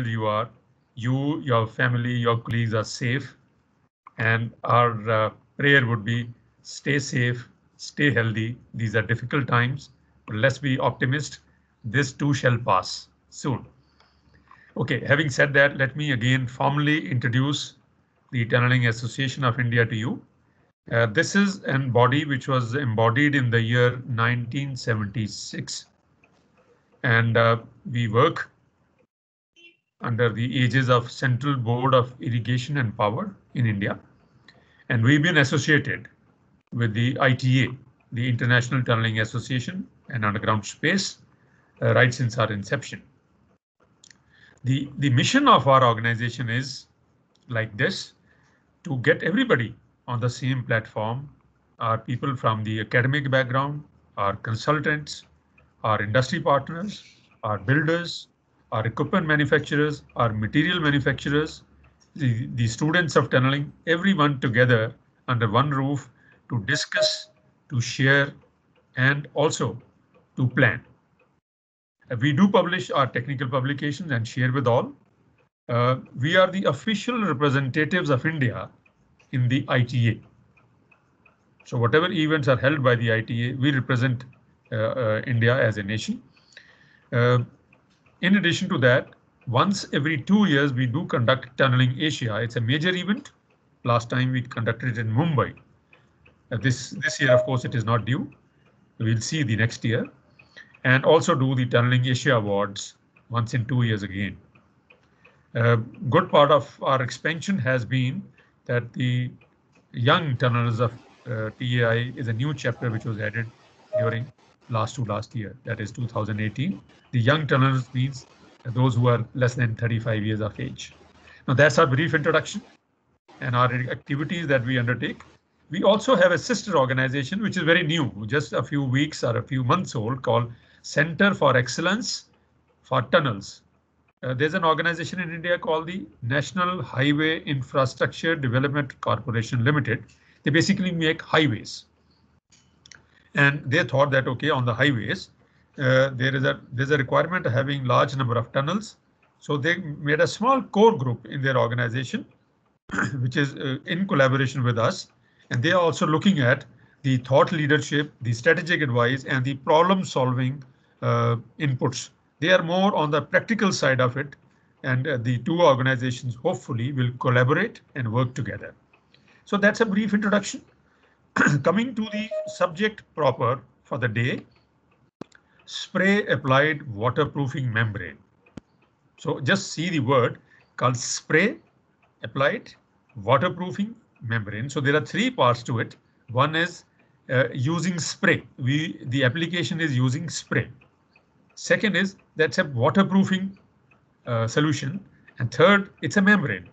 you are, you, your family, your colleagues are safe. And our uh, prayer would be stay safe, stay healthy. These are difficult times, but let's be optimist. This too shall pass soon. Okay, having said that, let me again formally introduce the Tunneling Association of India to you. Uh, this is an body which was embodied in the year 1976. And uh, we work under the aegis of Central Board of Irrigation and Power in India. And we've been associated with the ITA, the International Tunneling Association and Underground Space, uh, right since our inception. The, the mission of our organization is like this, to get everybody on the same platform, our people from the academic background, our consultants, our industry partners, our builders, our equipment manufacturers, our material manufacturers, the, the students of tunneling, everyone together under one roof to discuss, to share, and also to plan. Uh, we do publish our technical publications and share with all. Uh, we are the official representatives of India in the ITA. So whatever events are held by the ITA, we represent uh, uh, India as a nation. Uh, in addition to that, once every two years, we do conduct Tunneling Asia. It's a major event. Last time we conducted it in Mumbai. Uh, this, this year, of course, it is not due. We'll see the next year. And also do the Tunneling Asia Awards once in two years again. A good part of our expansion has been that the young tunnels of uh, TAI is a new chapter which was added during last to last year, that is 2018. The young tunnels means those who are less than 35 years of age. Now that's our brief introduction and our activities that we undertake. We also have a sister organization which is very new, just a few weeks or a few months old called Center for Excellence for Tunnels. Uh, there's an organization in India called the National Highway Infrastructure Development Corporation Limited. They basically make highways and they thought that OK, on the highways, uh, there is a there's a requirement having large number of tunnels. So they made a small core group in their organization, which is uh, in collaboration with us. And they are also looking at the thought leadership, the strategic advice, and the problem solving uh, inputs. They are more on the practical side of it. And uh, the two organizations hopefully will collaborate and work together. So that's a brief introduction. coming to the subject proper for the day, spray applied waterproofing membrane. So just see the word called spray applied waterproofing membrane. So there are three parts to it. One is uh, using spray. We the application is using spray. Second is that's a waterproofing uh, solution. And third, it's a membrane.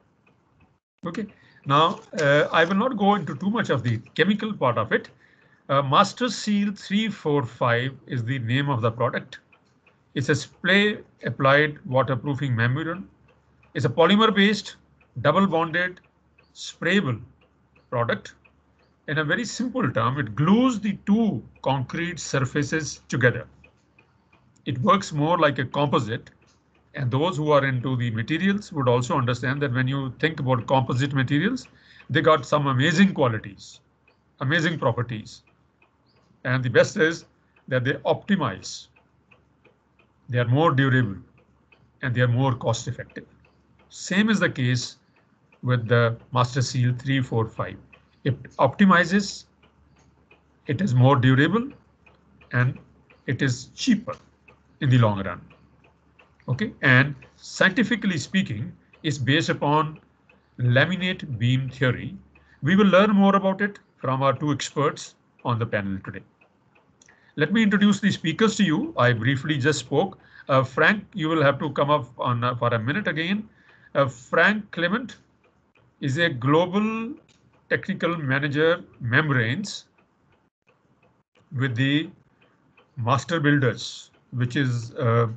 OK, now, uh, I will not go into too much of the chemical part of it. Uh, Master Seal 345 is the name of the product. It's a spray applied waterproofing membrane. It's a polymer based, double bonded, sprayable product. In a very simple term, it glues the two concrete surfaces together. It works more like a composite and those who are into the materials would also understand that when you think about composite materials, they got some amazing qualities, amazing properties. And the best is that they optimize. They are more durable and they are more cost effective. Same is the case with the Master Seal 345. It optimizes, it is more durable, and it is cheaper in the long run. Okay, and scientifically speaking, is based upon laminate beam theory. We will learn more about it from our two experts on the panel today. Let me introduce the speakers to you. I briefly just spoke. Uh, Frank, you will have to come up on uh, for a minute again. Uh, Frank Clement is a global technical manager membranes with the master builders, which is uh,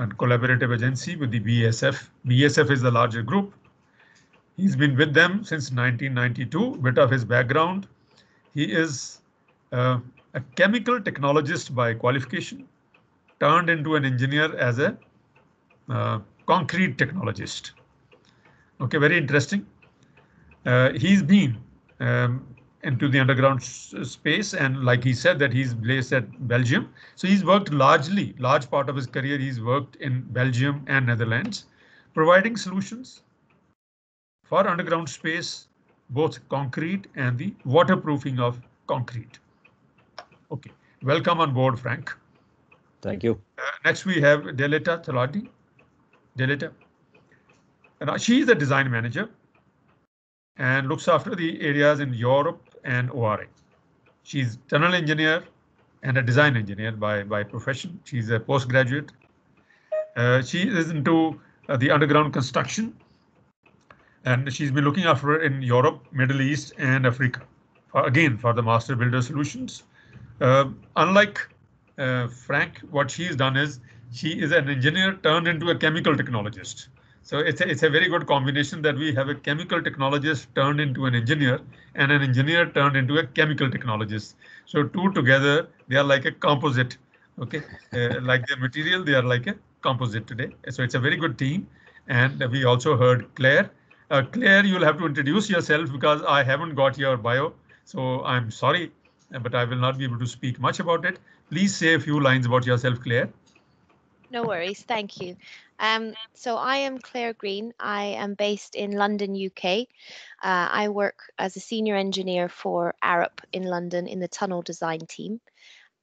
and collaborative agency with the BSF. BSF is the larger group. He's been with them since 1992. Bit of his background. He is uh, a chemical technologist by qualification, turned into an engineer as a uh, concrete technologist. Okay, very interesting. Uh, he's been um, into the underground space and like he said that he's based at Belgium. So he's worked largely, large part of his career, he's worked in Belgium and Netherlands, providing solutions for underground space, both concrete and the waterproofing of concrete. Okay, welcome on board, Frank. Thank you. Uh, next we have Diletta Talati. Diletta. And she is a design manager and looks after the areas in Europe and ORA. She's tunnel engineer and a design engineer by, by profession. She's a postgraduate. Uh, she is into uh, the underground construction and she's been looking after in Europe, Middle East and Africa. For, again, for the master builder solutions. Uh, unlike Frank, what she's done is she is an engineer turned into a chemical technologist. So it's a, it's a very good combination that we have a chemical technologist turned into an engineer and an engineer turned into a chemical technologist. So two together, they are like a composite. OK, uh, like the material, they are like a composite today. So it's a very good team. And we also heard Claire. Uh, Claire, you'll have to introduce yourself because I haven't got your bio. So I'm sorry, but I will not be able to speak much about it. Please say a few lines about yourself, Claire. No worries, thank you. Um, so I am Claire Green. I am based in London, UK. Uh, I work as a senior engineer for Arup in London in the tunnel design team.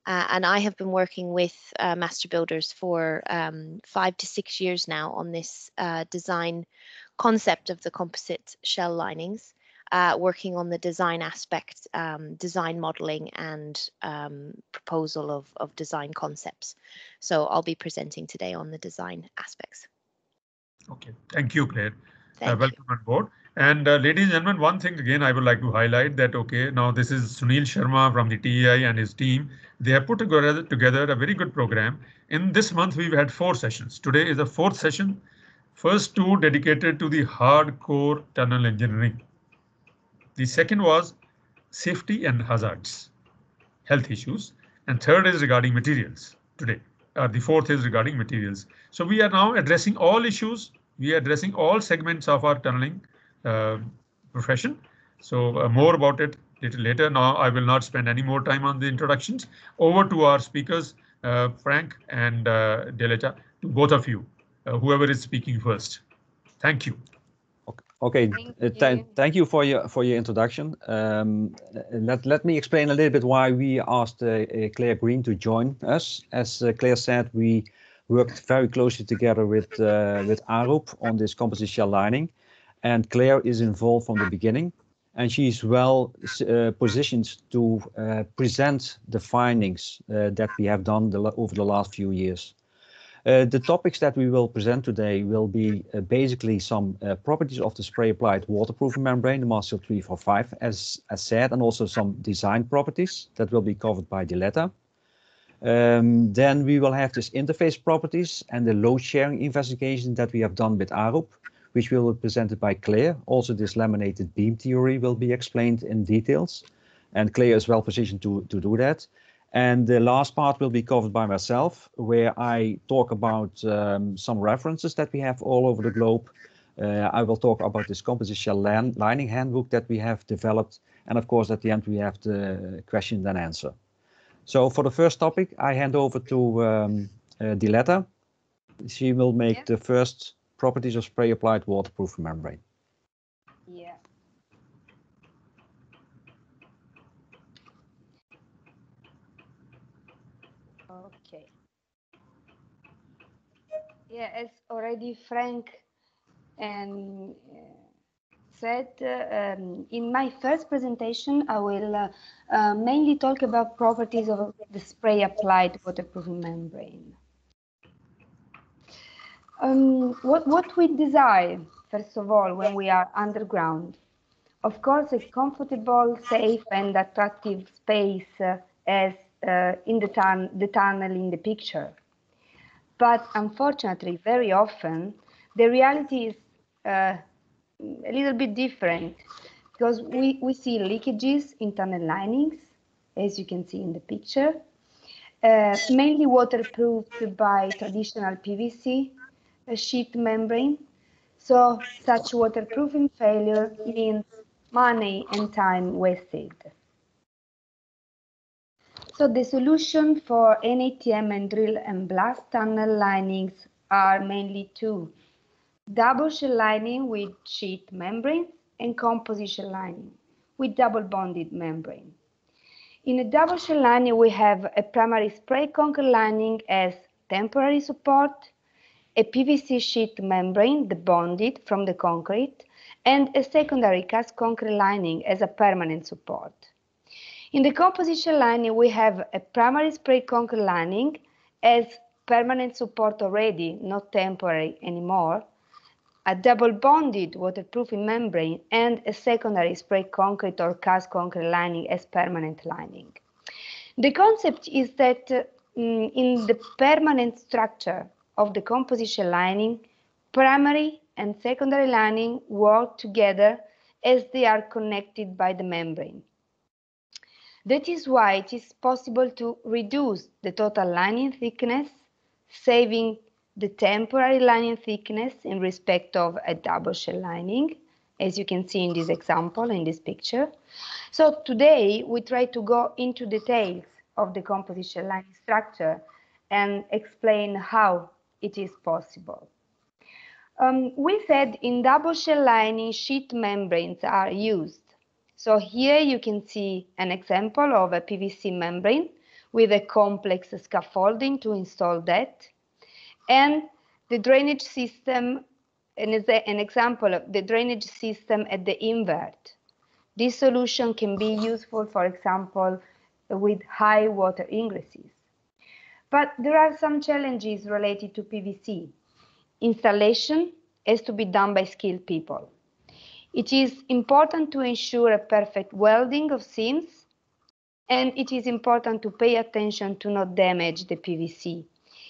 Uh, and I have been working with uh, master builders for um, five to six years now on this uh, design concept of the composite shell linings uh, working on the design aspect, um, design modeling and um, proposal of, of design concepts. So I'll be presenting today on the design aspects. Okay, thank you, Claire. Uh, thank uh, welcome you. on board. And uh, ladies and gentlemen, one thing again, I would like to highlight that, okay, now this is Sunil Sharma from the TAI and his team. They have put together, together a very good program. In this month, we've had four sessions. Today is the fourth session. First two dedicated to the hardcore tunnel engineering. The second was safety and hazards, health issues. And third is regarding materials today. Uh, the fourth is regarding materials. So we are now addressing all issues. We are addressing all segments of our tunneling uh, profession. So uh, more about it little later. Now I will not spend any more time on the introductions. Over to our speakers, uh, Frank and uh, Diletta, to both of you, uh, whoever is speaking first. Thank you. Okay, thank uh, you. thank you for your for your introduction. Um, let let me explain a little bit why we asked uh, uh Claire Green to join us. As uh, Claire said, we worked very closely together with uh, with Arup on this composite shell lining, and Claire is involved from the beginning, and she's well uh, positioned to present the findings that we have done the, over the last few years. Uh, the topics that we will present today will be uh, basically some uh, properties of the spray applied waterproofing membrane, the MasterSeal 345, as, as said, and also some design properties that will be covered by Diletta. Um, then we will have this interface properties and the load sharing investigation that we have done with Arup, which will be presented by Claire. Also, this laminated beam theory will be explained in details, and Claire is well positioned to, to do that. And the last part will be covered by myself, where I talk about um, some references that we have all over the globe. Uh, I will talk about this composite shell lining handbook that we have developed. And of course, at the end, we have the question and answer. So for the first topic, I hand over to um, uh, Diletta. She will make yeah. the first properties of spray applied waterproof membrane. Yeah. Yeah, as already Frank and uh, said, um, in my first presentation, I will uh, uh, mainly talk about properties of the spray applied waterproofing membrane. Um, what, what we desire, first of all, when we are underground, of course, a comfortable, safe, and attractive space uh, as uh, in the, tun the tunnel in the picture. But unfortunately, very often, the reality is uh, a little bit different because we, we see leakages in tunnel linings, as you can see in the picture, uh, mainly waterproofed by traditional PVC, sheet membrane. So such waterproofing failure means money and time wasted. So the solution for NATM and drill and blast tunnel linings are mainly two. Double shell lining with sheet membrane and composite shell lining with double bonded membrane. In a double shell lining, we have a primary spray concrete lining as temporary support, a PVC sheet membrane, the bonded from the concrete, and a secondary cast concrete lining as a permanent support. In the composite shell lining, we have a primary spray concrete lining as permanent support already, not temporary anymore, a double bonded waterproofing membrane, and a secondary spray concrete or cast concrete lining as permanent lining. The concept is that uh, in the permanent structure of the composite shell lining, primary and secondary lining work together as they are connected by the membrane. That is why it is possible to reduce the total lining thickness, saving the temporary lining thickness in respect of a double shell lining, as you can see in this example, in this picture. So today we try to go into details of the composite shell lining structure and explain how it is possible. Um, we said in double shell lining sheet membranes are used. So here you can see an example of a PVC membrane with a complex scaffolding to install that. And the drainage system, and is an example of the drainage system at the invert. This solution can be useful, for example, with high water ingresses. But there are some challenges related to PVC. Installation has to be done by skilled people. It is important to ensure a perfect welding of seams, and it is important to pay attention to not damage the PVC.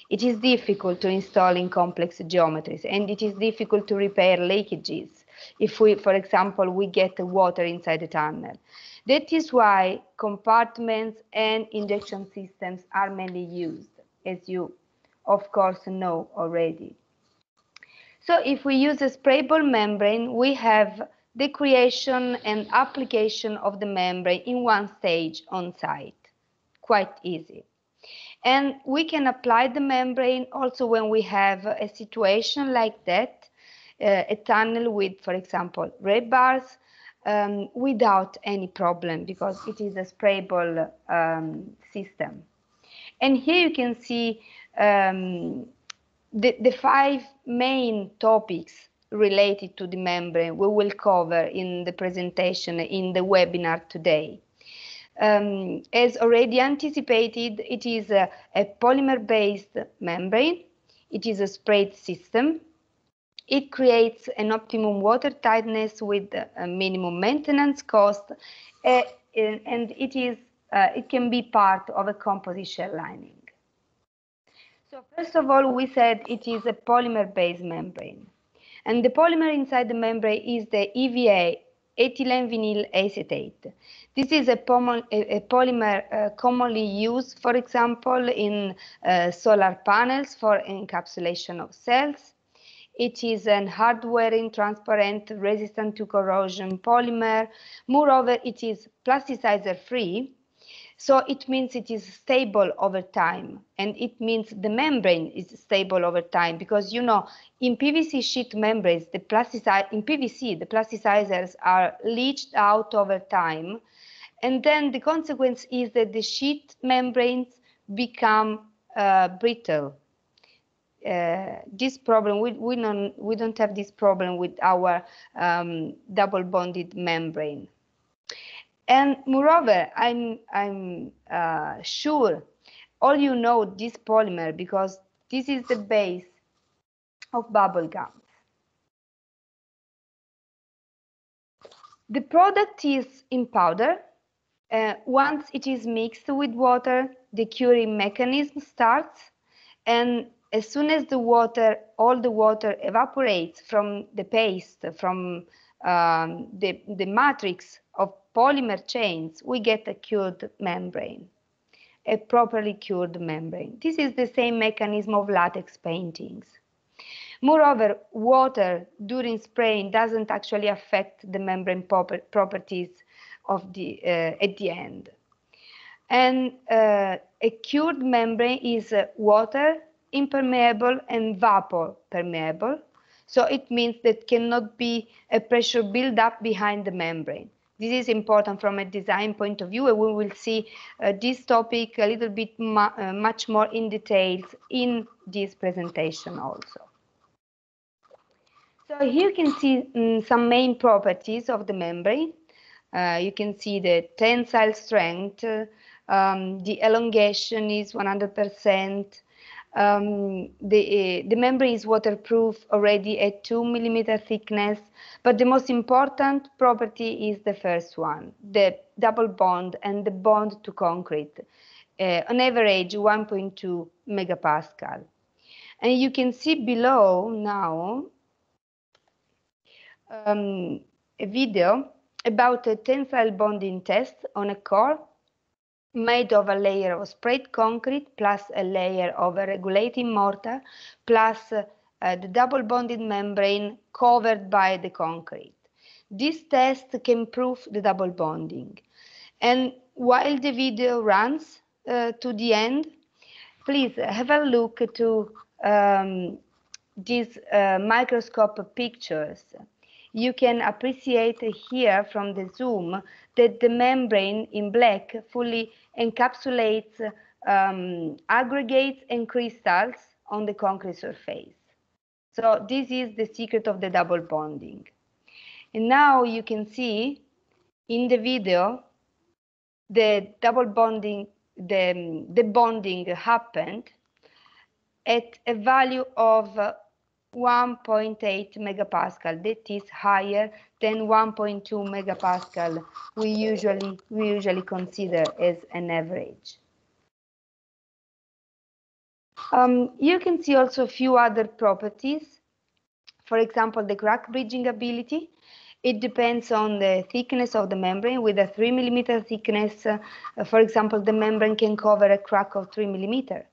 It is difficult to install in complex geometries, and it is difficult to repair leakages if we, for example, we get water inside the tunnel. That is why compartments and injection systems are mainly used, as you of course know already. So if we use a sprayable membrane, we have the creation and application of the membrane in one stage on site. Quite easy. And we can apply the membrane also when we have a situation like that, uh, a tunnel with, for example, rebars, um, without any problem because it is a sprayable um, system. And here you can see um, the, the five main topics related to the membrane we will cover in the presentation in the webinar today. Um, as already anticipated, it is a, a polymer-based membrane. It is a sprayed system it creates an optimum water tightness with a minimum maintenance cost, uh, and it is uh, it can be part of a composite shell lining. So first of all, we said it is a polymer-based membrane. And the polymer inside the membrane is the EVA, ethylene vinyl acetate. This is a, a polymer uh, commonly used, for example, in uh, solar panels for encapsulation of cells. It is an hard-wearing, transparent, resistant to corrosion polymer. Moreover, it is plasticizer-free, so it means it is stable over time, and it means the membrane is stable over time because you know in PVC sheet membranes, the plasticizer in PVC the plasticizers are leached out over time, and then the consequence is that the sheet membranes become uh, brittle. Uh, this problem we, we don't we don't have this problem with our um, double bonded membrane and moreover i'm i'm uh, sure all you know this polymer because this is the base of bubble gums the product is in powder. Uh, once it is mixed with water the curing mechanism starts. And as soon as the water, all the water evaporates from the paste, from um, the, the matrix polymer chains, we get a cured membrane, a properly cured membrane. This is the same mechanism of latex paintings. Moreover, water during spraying doesn't actually affect the membrane properties of the uh, at the end. And uh, a cured membrane is uh, water impermeable and vapor permeable. So it means that cannot be a pressure buildup behind the membrane. This is important from a design point of view, and we will see uh, this topic a little bit uh, much more in details in this presentation also. So here you can see um, some main properties of the membrane. Uh, you can see the tensile strength, um, the elongation is 100%, um, the, uh, the membrane is waterproof already at 2 millimeter thickness, but the most important property is the first one, the double bond and the bond to concrete, uh, on average 1.2 megapascal. And you can see below now um, a video about a tensile bonding test on a core made of a layer of sprayed concrete plus a layer of a regulating mortar plus uh, the double bonded membrane covered by the concrete. This test can prove the double bonding. And while the video runs uh, to the end, please have a look to um, these uh, microscope pictures you can appreciate here from the zoom that the membrane in black fully encapsulates um, aggregates and crystals on the concrete surface. So this is the secret of the double bonding. And now you can see in the video the double bonding, the, the bonding happened at a value of 1.8 megapascal. That is higher than 1.2 megapascal we usually we usually consider as an average. Um, you can see also a few other properties. For example the crack bridging ability. It depends on the thickness of the membrane. With a 3 millimeter thickness uh, for example the membrane can cover a crack of 3 millimeter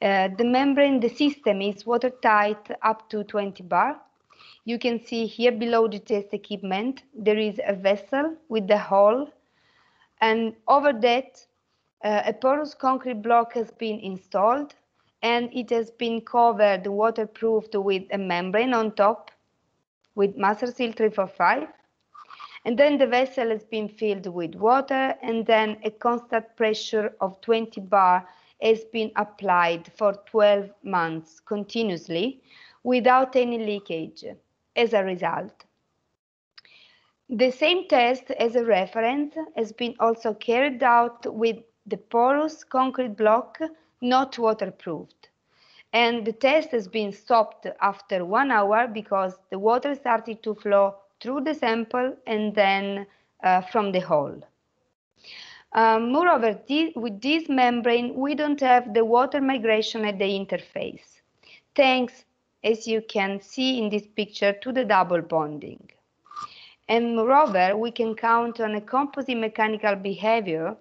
uh, the membrane, the system is watertight up to 20 bar. You can see here below the test equipment, there is a vessel with the hole. And over that, uh, a porous concrete block has been installed and it has been covered waterproofed with a membrane on top with Master-Seal 345. And then the vessel has been filled with water and then a constant pressure of 20 bar has been applied for 12 months continuously without any leakage as a result. The same test as a reference has been also carried out with the porous concrete block not waterproofed. And the test has been stopped after one hour because the water started to flow through the sample and then uh, from the hole. Um, moreover, this, with this membrane, we don't have the water migration at the interface, thanks, as you can see in this picture, to the double bonding. And moreover, we can count on a composite mechanical behavior,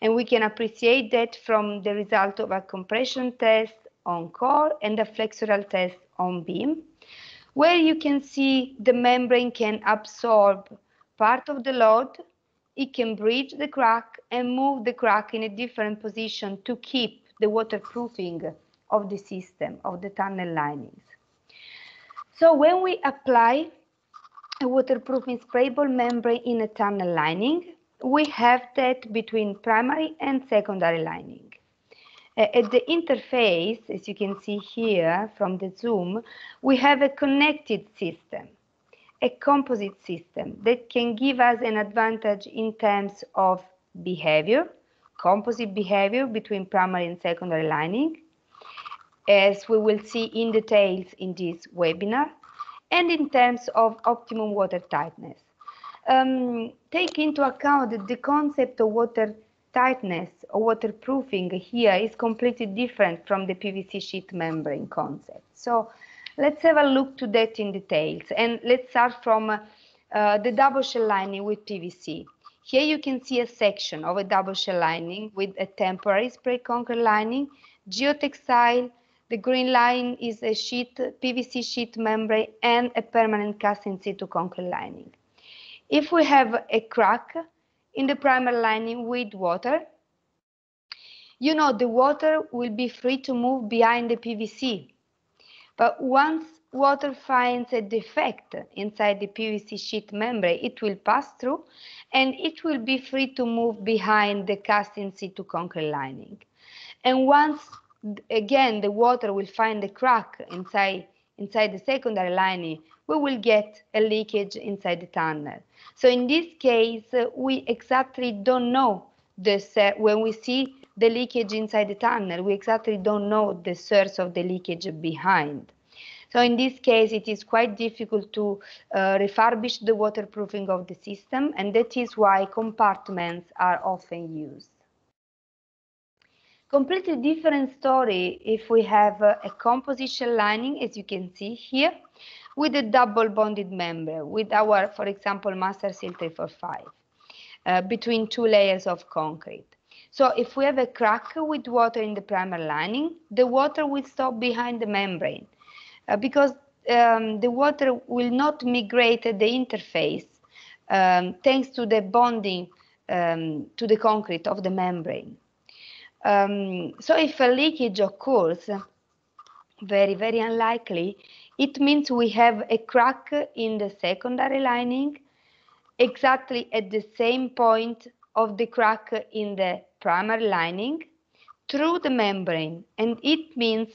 and we can appreciate that from the result of a compression test on core and a flexural test on beam, where you can see the membrane can absorb part of the load it can bridge the crack and move the crack in a different position to keep the waterproofing of the system, of the tunnel linings. So when we apply a waterproofing sprayable membrane in a tunnel lining, we have that between primary and secondary lining. At the interface, as you can see here from the zoom, we have a connected system a composite system that can give us an advantage in terms of behavior, composite behavior between primary and secondary lining, as we will see in details in this webinar, and in terms of optimum water tightness. Um, take into account that the concept of water tightness or waterproofing here is completely different from the PVC sheet membrane concept. So Let's have a look to that in details. And let's start from uh, the double shell lining with PVC. Here you can see a section of a double shell lining with a temporary spray concrete lining, geotextile, The green line is a sheet, PVC sheet membrane and a permanent cast in situ concrete lining. If we have a crack in the primer lining with water, you know the water will be free to move behind the PVC. But once water finds a defect inside the PVC sheet membrane, it will pass through and it will be free to move behind the cast in situ concrete lining. And once again the water will find the crack inside inside the secondary lining, we will get a leakage inside the tunnel. So in this case, we exactly don't know uh, when we see the leakage inside the tunnel, we exactly don't know the source of the leakage behind. So in this case, it is quite difficult to uh, refurbish the waterproofing of the system, and that is why compartments are often used. Completely different story if we have uh, a composite shell lining, as you can see here, with a double bonded member, with our, for example, Master-Seal 345, uh, between two layers of concrete. So if we have a crack with water in the primer lining, the water will stop behind the membrane because um, the water will not migrate at the interface um, thanks to the bonding um, to the concrete of the membrane. Um, so if a leakage occurs, very, very unlikely, it means we have a crack in the secondary lining exactly at the same point of the crack in the primary lining through the membrane. And it means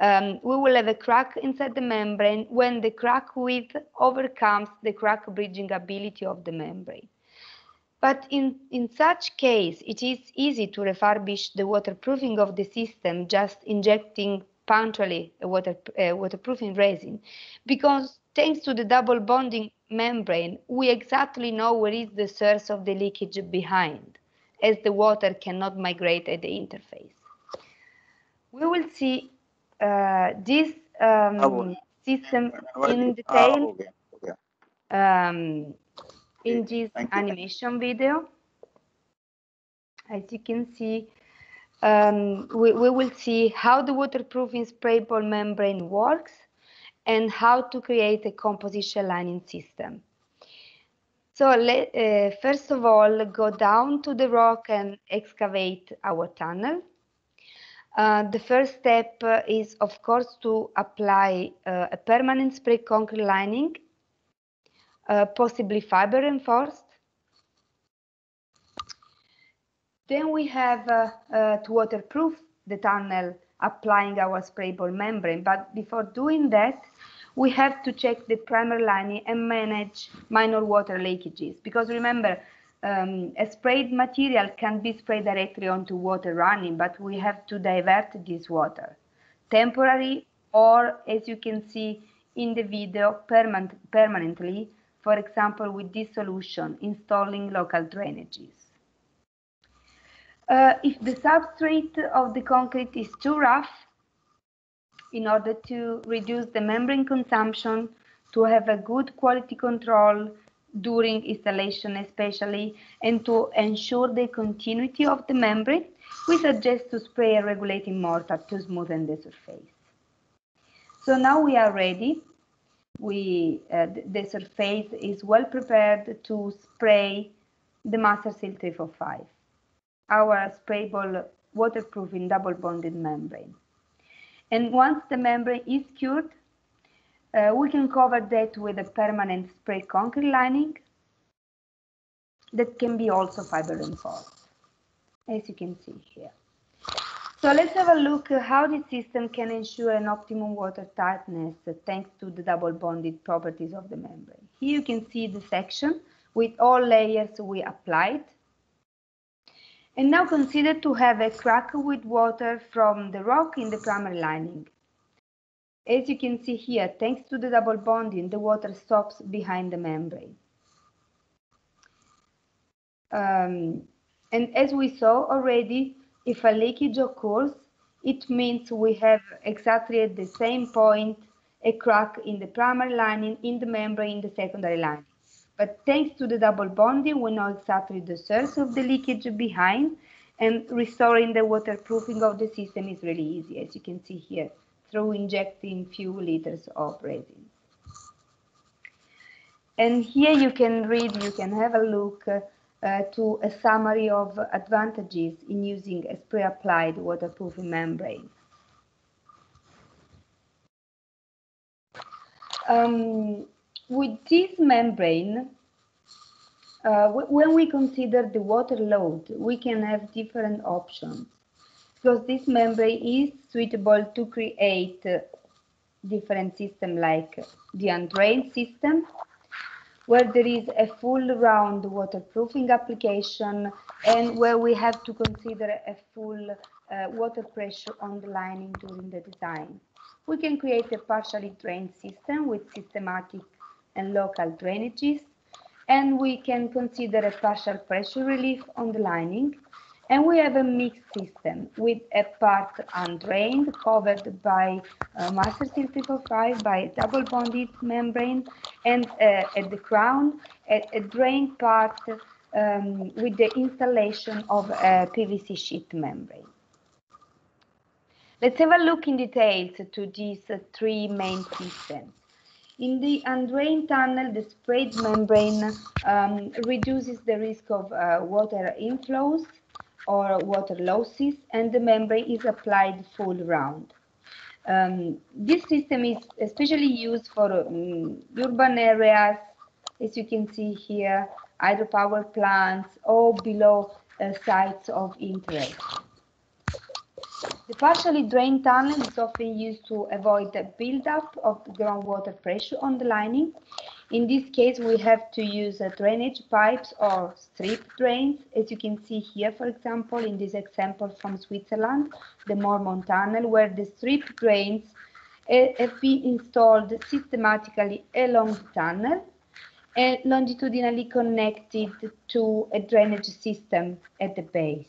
um, we will have a crack inside the membrane when the crack width overcomes the crack bridging ability of the membrane. But in, in such case, it is easy to refurbish the waterproofing of the system just injecting punctually a water, waterproofing resin because thanks to the double bonding membrane, we exactly know where is the source of the leakage behind as the water cannot migrate at the interface. We will see this um, system in detail um, in this animation video. As you can see, um, we, we will see how the waterproofing sprayable membrane works and how to create a composite shell lining system. So let, uh, first of all, go down to the rock and excavate our tunnel. Uh, the first step is, of course, to apply uh, a permanent spray concrete lining, uh, possibly fiber reinforced. Then we have uh, to waterproof the tunnel applying our sprayable membrane. But before doing that, we have to check the primer lining and manage minor water leakages. Because remember, um, a sprayed material can be sprayed directly onto water running, but we have to divert this water temporary or, as you can see in the video, permanent, permanently, for example, with this solution, installing local drainages. Uh, if the substrate of the concrete is too rough, in order to reduce the membrane consumption, to have a good quality control during installation especially, and to ensure the continuity of the membrane, we suggest to spray a regulating mortar to smoothen the surface. So now we are ready. We, uh, the surface is well prepared to spray the Master-Seal 345 our sprayable waterproofing double bonded membrane. And once the membrane is cured, uh, we can cover that with a permanent spray concrete lining that can be also fiber reinforced, as you can see here. So let's have a look how the system can ensure an optimum water tightness thanks to the double bonded properties of the membrane. Here you can see the section with all layers we applied and now consider to have a crack with water from the rock in the primary lining. As you can see here, thanks to the double bonding, the water stops behind the membrane. Um, and as we saw already, if a leakage occurs, it means we have exactly at the same point a crack in the primary lining, in the membrane, in the secondary lining. But thanks to the double bonding, we know exactly the source of the leakage behind and restoring the waterproofing of the system is really easy, as you can see here. Through injecting few liters of resin. And here you can read, you can have a look uh, to a summary of advantages in using a spray applied waterproofing membrane. Um, with this membrane, uh, when we consider the water load, we can have different options because this membrane is suitable to create uh, different system like the undrained system where there is a full round waterproofing application and where we have to consider a full uh, water pressure on the lining during the design. We can create a partially drained system with systematic and local drainages and we can consider a partial pressure relief on the lining and we have a mixed system with a part undrained, covered by uh, MasterSeal 345 by a double bonded membrane, and uh, at the crown, a, a drained part um, with the installation of a PVC sheet membrane. Let's have a look in details to these three main systems. In the undrained tunnel, the sprayed membrane um, reduces the risk of uh, water inflows or water losses and the membrane is applied full round. Um, this system is especially used for um, urban areas, as you can see here, hydropower plants or below uh, sites of interest. The partially drained tunnel is often used to avoid the buildup of groundwater pressure on the lining in this case, we have to use drainage pipes or strip drains. As you can see here, for example, in this example from Switzerland, the Mormont Tunnel, where the strip drains eh, have been installed systematically along the tunnel and longitudinally connected to a drainage system at the base.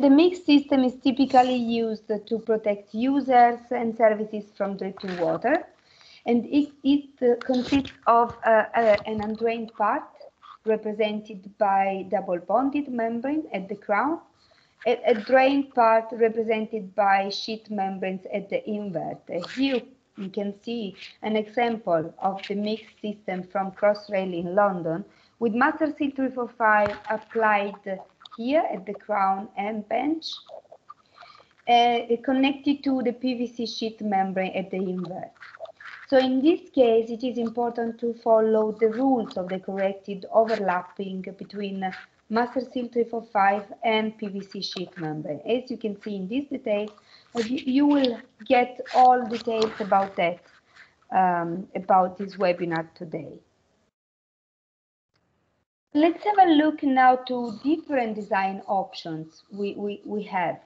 The mixed system is typically used to protect users and services from dripping water and it, it uh, consists of uh, uh, an undrained part represented by double bonded membrane at the crown, a, a drained part represented by sheet membranes at the invert. Here you can see an example of the mixed system from Crossrail in London with MasterSeal 345 applied here at the crown and bench uh, connected to the PVC sheet membrane at the invert. So in this case, it is important to follow the rules of the corrected overlapping between master seal 345 and PVC sheet membrane. As you can see in this detail, you will get all details about that, um, about this webinar today. Let's have a look now to different design options we, we, we have.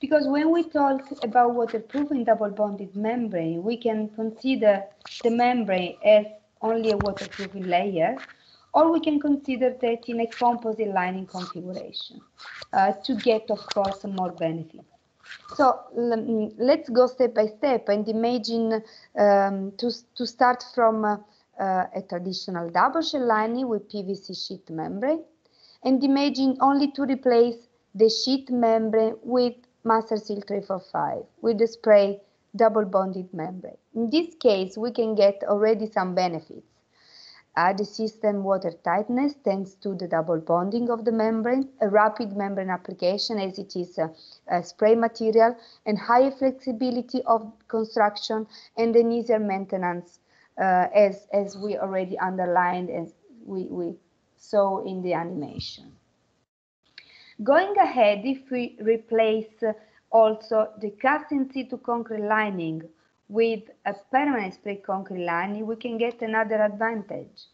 Because when we talk about waterproofing double bonded membrane, we can consider the membrane as only a waterproofing layer, or we can consider that in a composite lining configuration uh, to get, of course, more benefit. So let's go step by step and imagine um, to, to start from uh, uh, a traditional double shell lining with PVC sheet membrane and imagine only to replace the sheet membrane with MasterSeal 345 with the spray double bonded membrane. In this case, we can get already some benefits. Uh, the system water tightness thanks to the double bonding of the membrane, a rapid membrane application as it is a, a spray material, and higher flexibility of construction and an easier maintenance uh, as, as we already underlined as we, we saw in the animation. Going ahead, if we replace uh, also the cast in situ concrete lining with a permanent spray concrete lining, we can get another advantage.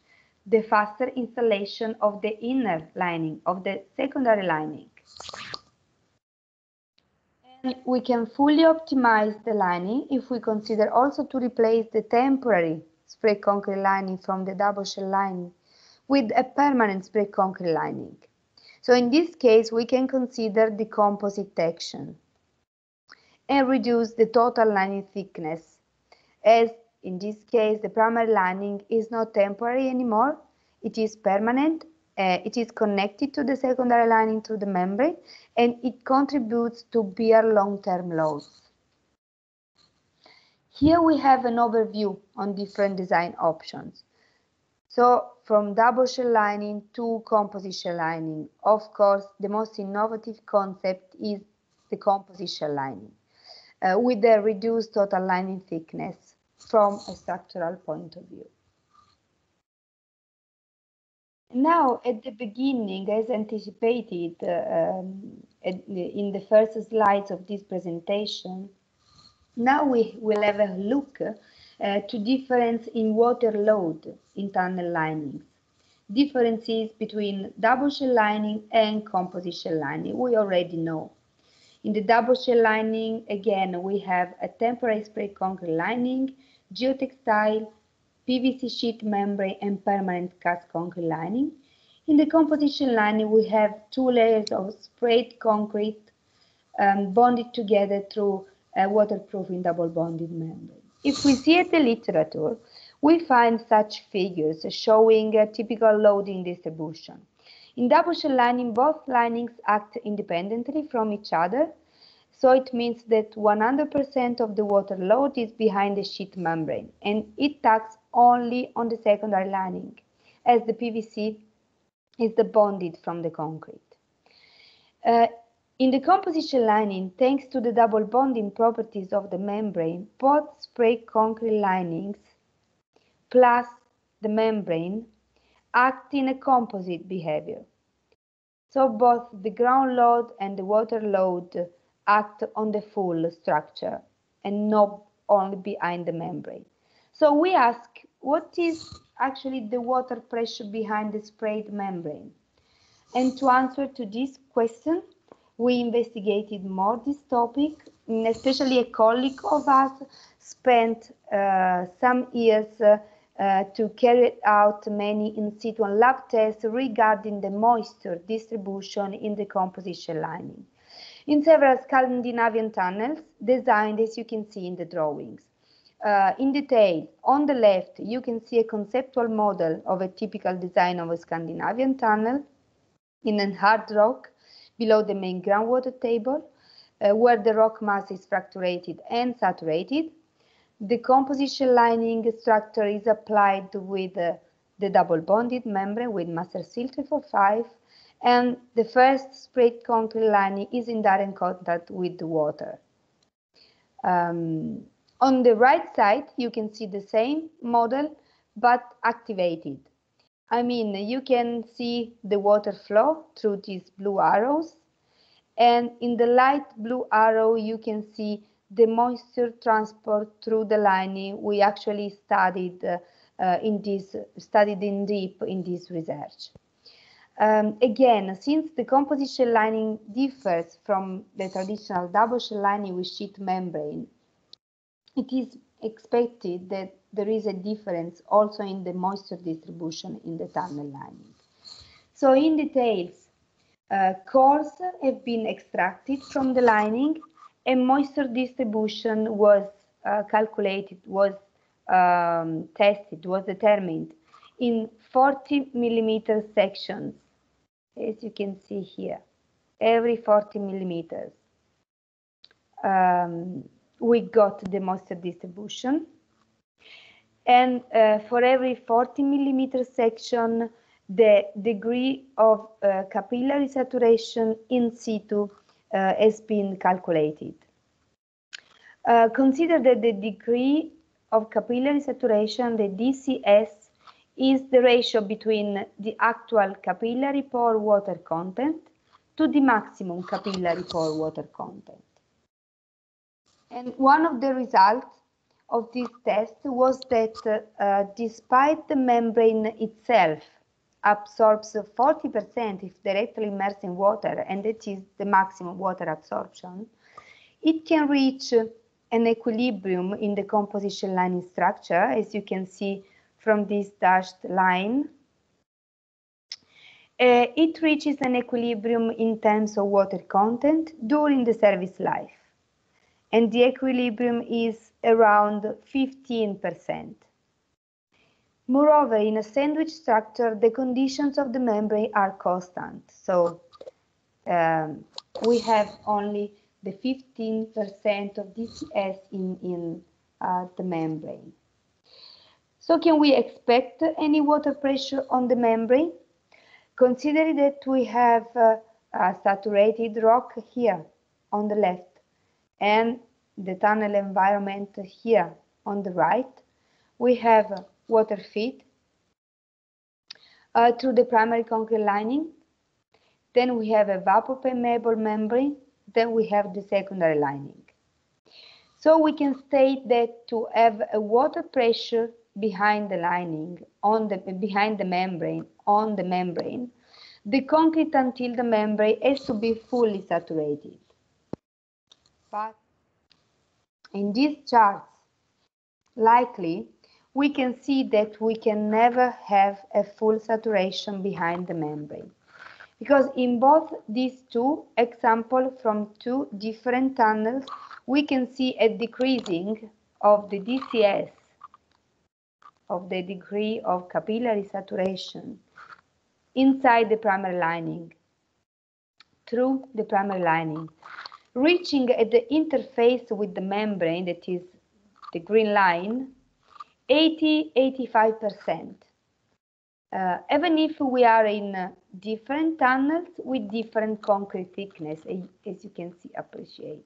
The faster installation of the inner lining, of the secondary lining. And we can fully optimize the lining if we consider also to replace the temporary spray concrete lining from the double shell lining with a permanent spray concrete lining. So in this case, we can consider the composite action and reduce the total lining thickness, as in this case, the primary lining is not temporary anymore, it is permanent Uh, it is connected to the secondary lining through the membrane and it contributes to bear long-term loads. Here we have an overview on different design options. So from double shell lining to composite shell lining, of course, the most innovative concept is the composite shell lining uh, with the reduced total lining thickness from a structural point of view. Now, at the beginning, as anticipated uh, um, in the first slides of this presentation, now we will have a look uh, to difference in water load in tunnel linings. Differences between double shell lining and composite shell lining, we already know. In the double shell lining, again, we have a temporary spray concrete lining, geotextile, PVC sheet membrane and permanent cast concrete lining. In the composite shell lining, we have two layers of sprayed concrete um, bonded together through a waterproofing double bonded membrane. If we see at the literature, we find such figures showing a typical loading distribution. In double shell lining, both linings act independently from each other, so it means that 100% of the water load is behind the sheet membrane, and it acts only on the secondary lining, as the PVC is the bonded from the concrete. Uh, in the composite shell lining, thanks to the double bonding properties of the membrane, both spray concrete linings plus the membrane act in a composite behavior. So both the ground load and the water load act on the full structure and not only behind the membrane. So we ask, what is actually the water pressure behind the sprayed membrane? And to answer to this question, we investigated more this topic, especially a colleague of us spent uh, some years uh, uh, to carry out many in situ and lab tests regarding the moisture distribution in the composite shell lining in several Scandinavian tunnels designed as you can see in the drawings. Uh, in detail, on the left, you can see a conceptual model of a typical design of a Scandinavian tunnel in a hard rock below the main groundwater table, uh, where the rock mass is fracturated and saturated. The composite shell lining structure is applied with uh, the double bonded membrane with MasterSeal 345 and the first sprayed concrete lining is in direct contact with the water. Um, on the right side, you can see the same model, but activated. I mean, you can see the water flow through these blue arrows. And in the light blue arrow, you can see the moisture transport through the lining we actually studied uh, uh, in this studied in deep in this research. Um, again, since the composite shell lining differs from the traditional double shell lining with sheet membrane, it is expected that there is a difference also in the moisture distribution in the tunnel lining. So in details, uh, cores have been extracted from the lining and moisture distribution was uh, calculated, was um, tested, was determined in 40 millimeter sections as you can see here, every 40 millimeters. Um, we got the moisture distribution. And uh, for every 40 millimeter section, the degree of uh, capillary saturation in situ uh, has been calculated. Uh, consider that the degree of capillary saturation, the DCS, is the ratio between the actual capillary pore water content to the maximum capillary pore water content. And one of the results of this test was that uh, despite the membrane itself absorbs 40% if directly immersed in water, and that is the maximum water absorption, it can reach an equilibrium in the composite shell lining structure, as you can see from this dashed line. Uh, it reaches an equilibrium in terms of water content during the service life. And the equilibrium is around 15%. Moreover, in a sandwich structure, the conditions of the membrane are constant. So um, we have only the 15% of DCS in, in uh, the membrane. So can we expect any water pressure on the membrane? Consider that we have uh, a saturated rock here on the left and the tunnel environment here on the right. We have water feed uh, through the primary concrete lining. Then we have a vapor permeable membrane. Then we have the secondary lining. So we can state that to have a water pressure behind the lining, on the behind the membrane, on the membrane, the concrete until the membrane has to be fully saturated. But in these charts, likely we can see that we can never have a full saturation behind the membrane. Because in both these two examples from two different tunnels, we can see a decreasing of the DCS of the degree of capillary saturation inside the primary lining, through the primary lining, reaching at the interface with the membrane, that is the green line, 80-85%. Uh, even if we are in uh, different tunnels with different concrete thickness, as you can see, appreciate.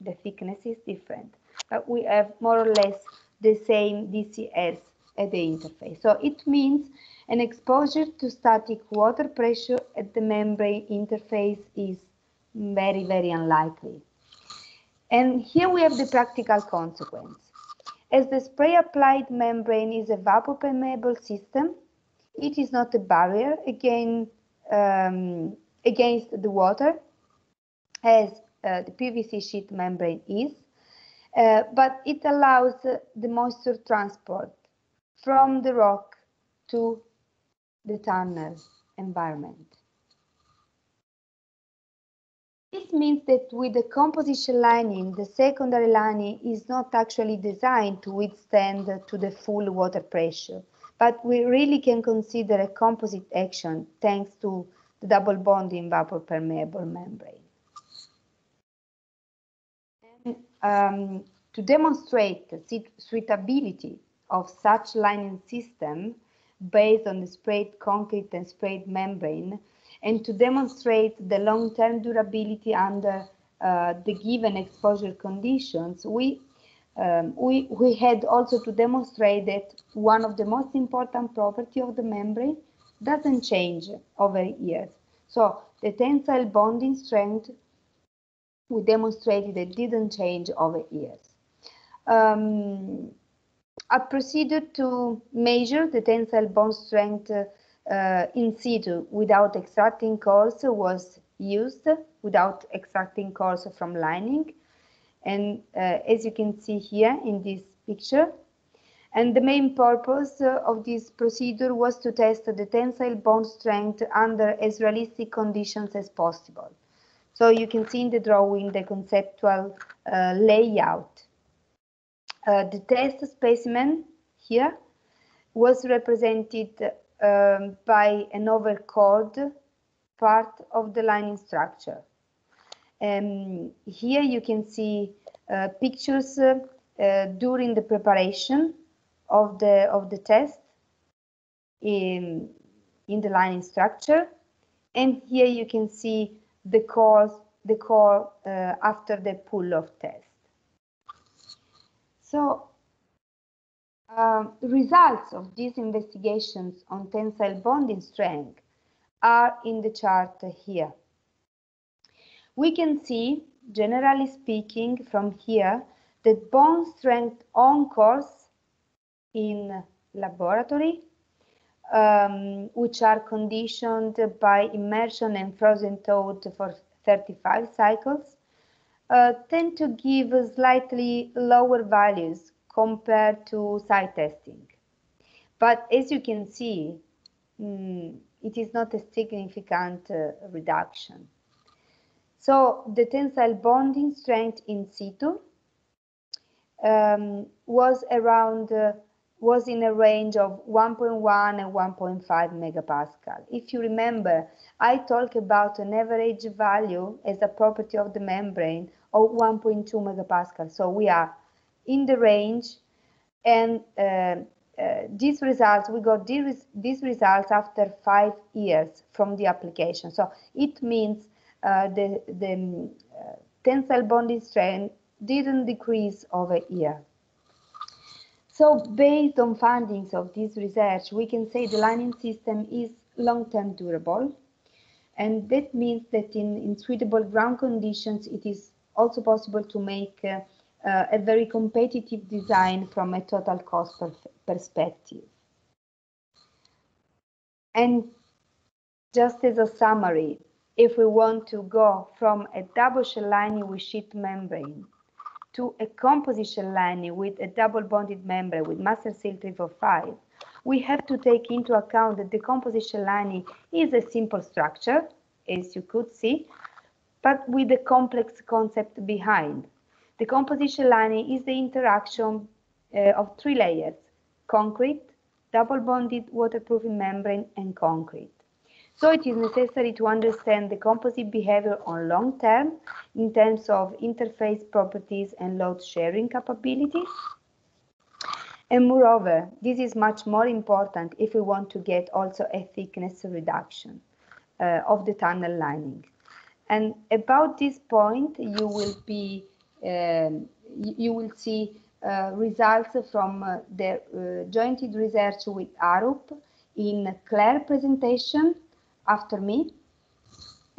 The thickness is different, but we have more or less the same DCS at the interface. So it means an exposure to static water pressure at the membrane interface is very, very unlikely. And here we have the practical consequence. As the spray applied membrane is a vapor permeable system, it is not a barrier again, um, against the water as uh, the PVC sheet membrane is. Uh, but it allows uh, the moisture transport from the rock to the tunnel environment. This means that with the composite shell lining, the secondary lining is not actually designed to withstand to the full water pressure, but we really can consider a composite action thanks to the double bonding vapor permeable membrane. Um, to demonstrate the suitability of such lining system based on the sprayed concrete and sprayed membrane, and to demonstrate the long-term durability under uh, the given exposure conditions, we, um, we, we had also to demonstrate that one of the most important property of the membrane doesn't change over years. So the tensile bonding strength we demonstrated it didn't change over years. Um, a procedure to measure the tensile bond strength uh, in situ without extracting cores was used without extracting cores from lining. And uh, as you can see here in this picture, and the main purpose uh, of this procedure was to test the tensile bond strength under as realistic conditions as possible. So you can see in the drawing the conceptual uh, layout. Uh, the test specimen here was represented um, by an overcored part of the lining structure. Um, here you can see uh, pictures uh, uh, during the preparation of the of the test in, in the lining structure and here you can see the core, the core uh, after the pull-off test. So um, results of these investigations on tensile bonding strength are in the chart here. We can see, generally speaking, from here, that bond strength on cores in laboratory um, which are conditioned by immersion and frozen thawed for 35 cycles, uh, tend to give slightly lower values compared to site testing. But as you can see, mm, it is not a significant uh, reduction. So the tensile bonding strength in situ um, was around uh, was in a range of 1.1 and 1.5 megapascal. If you remember, I talked about an average value as a property of the membrane of 1.2 megapascal. So we are in the range and uh, uh, these results, we got these, these results after five years from the application. So it means uh, the, the um, uh, tensile bonding strain didn't decrease over year. So based on findings of this research, we can say the lining system is long-term durable. And that means that in, in suitable ground conditions, it is also possible to make uh, a very competitive design from a total cost per perspective. And just as a summary, if we want to go from a double shell lining with sheet membrane to a composite shell lining with a double bonded membrane with MasterSeal 345, we have to take into account that the composite shell lining is a simple structure, as you could see, but with a complex concept behind. The composite shell lining is the interaction uh, of three layers, concrete, double bonded waterproofing membrane, and concrete. So it is necessary to understand the composite behavior on long term in terms of interface properties and load sharing capabilities. And moreover, this is much more important if we want to get also a thickness reduction uh, of the tunnel lining. And about this point, you will be, um, you will see uh, results from uh, the uh, jointed research with Arup in Claire presentation after me.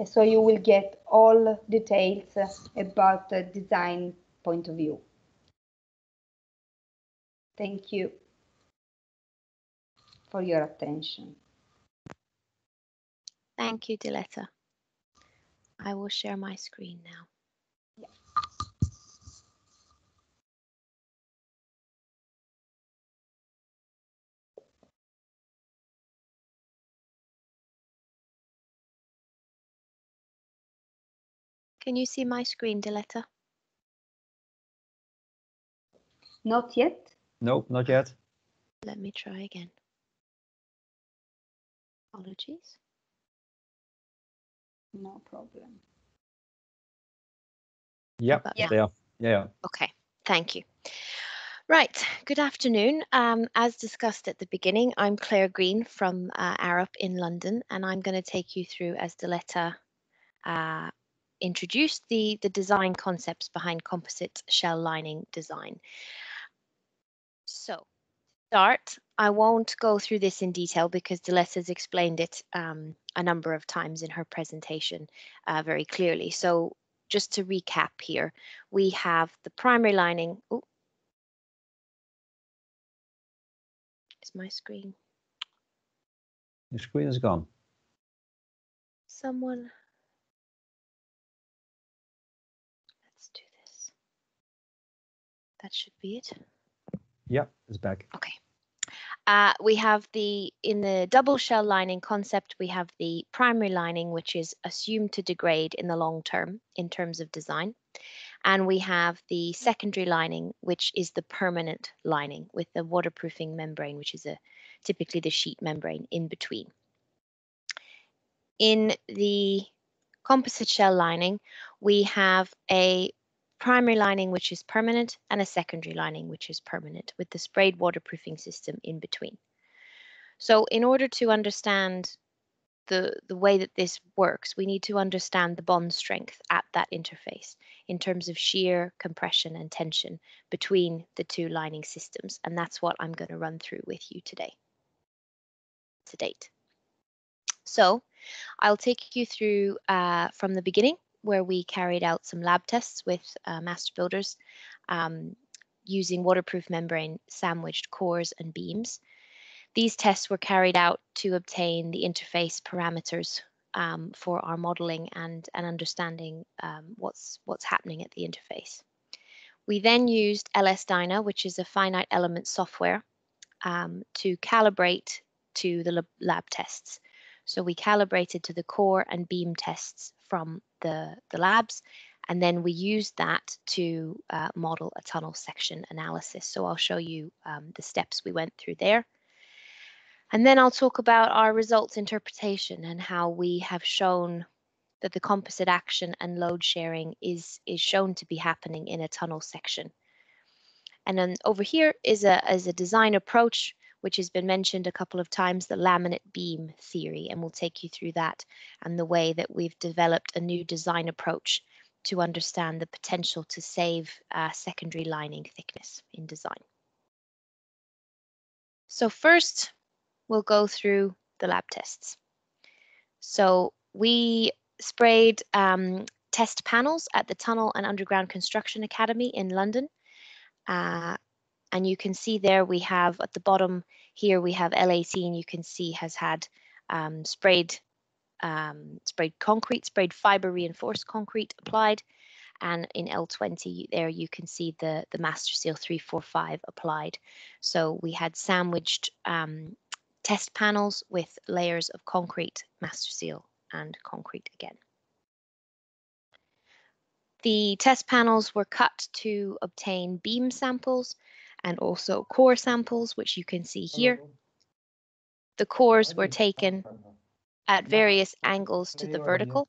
So you will get all details about the design point of view. Thank you for your attention. Thank you, Diletta. I will share my screen now. Can you see my screen, Diletta? Not yet. No, not yet. Let me try again. Apologies. No problem. Yep, Yeah. there. Yeah. Okay, thank you. Right, good afternoon. Um, as discussed at the beginning, I'm Claire Green from uh, Arup in London, and I'm going to take you through, as Diletta uh, introduced, the, the design concepts behind composite shell lining design. So, to start, I won't go through this in detail because Diletta's explained it um, a number of times in her presentation uh, very clearly. So, just to recap here, we have the primary lining. Oh, is my screen? The screen is gone. Someone. Let's do this. That should be it. Yep, it's back. Okay. Uh, we have the, in the double shell lining concept, we have the primary lining, which is assumed to degrade in the long term in terms of design. And we have the secondary lining, which is the permanent lining with the waterproofing membrane, which is a typically the sheet membrane in between. In the composite shell lining, we have a primary lining which is permanent and a secondary lining which is permanent with the sprayed waterproofing system in between. So in order to understand the, the way that this works, we need to understand the bond strength at that interface in terms of shear, compression and tension between the two lining systems. And that's what I'm going to run through with you today to date. So I'll take you through uh, from the beginning where we carried out some lab tests with uh, Master Builders um, using waterproof membrane sandwiched cores and beams. These tests were carried out to obtain the interface parameters um, for our modeling and, and understanding um, what's, what's happening at the interface. We then used LS-DYNA, which is a finite element software, um, to calibrate to the lab tests. So we calibrated to the core and beam tests from the, the labs And then we used that to uh, model a tunnel section analysis. So I'll show you um, the steps we went through there. And then I'll talk about our results interpretation and how we have shown that the composite action and load sharing is, is shown to be happening in a tunnel section. And then over here is a, is a design approach, which has been mentioned a couple of times, the laminate beam theory, and we'll take you through that and the way that we've developed a new design approach to understand the potential to save uh, secondary lining thickness in design. So first, we'll go through the lab tests. So we sprayed um, test panels at the Tunnel and Underground Construction Academy in London. Uh, and you can see there we have at the bottom here we have L18 you can see has had um, sprayed um, sprayed concrete, sprayed fiber reinforced concrete applied. And in L20 there you can see the, the MasterSeal 345 applied. So we had sandwiched um, test panels with layers of concrete, MasterSeal and concrete again. The test panels were cut to obtain beam samples and also core samples, which you can see here. The cores were taken at various angles to the vertical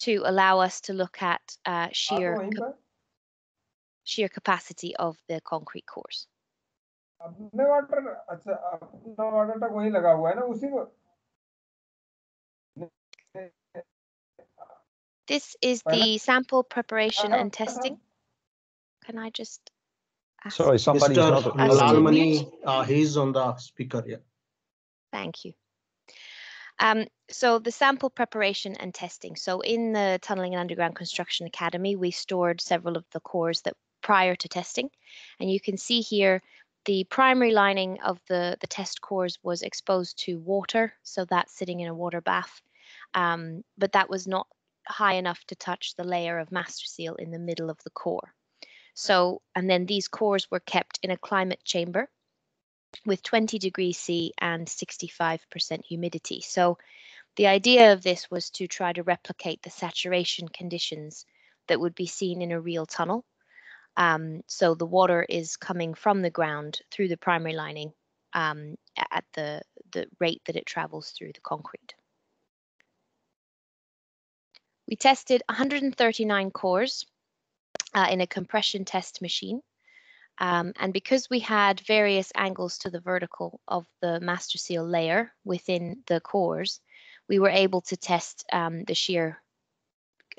to allow us to look at uh, shear, shear capacity of the concrete cores. This is the sample preparation and testing. Can I just? Sorry, somebody's Mr. not. Lalmani, uh, he's on the speaker, yeah. Thank you. Um, so the sample preparation and testing. So in the Tunneling and Underground Construction Academy, we stored several of the cores that prior to testing. And you can see here the primary lining of the, the test cores was exposed to water. So that's sitting in a water bath. Um, but that was not high enough to touch the layer of MasterSeal in the middle of the core. So, and then these cores were kept in a climate chamber with 20 degrees C and 65% humidity. So the idea of this was to try to replicate the saturation conditions that would be seen in a real tunnel. Um, so the water is coming from the ground through the primary lining um, at the, the rate that it travels through the concrete. We tested 139 cores uh, in a compression test machine. Um, and because we had various angles to the vertical of the MasterSeal layer within the cores, we were able to test um, the shear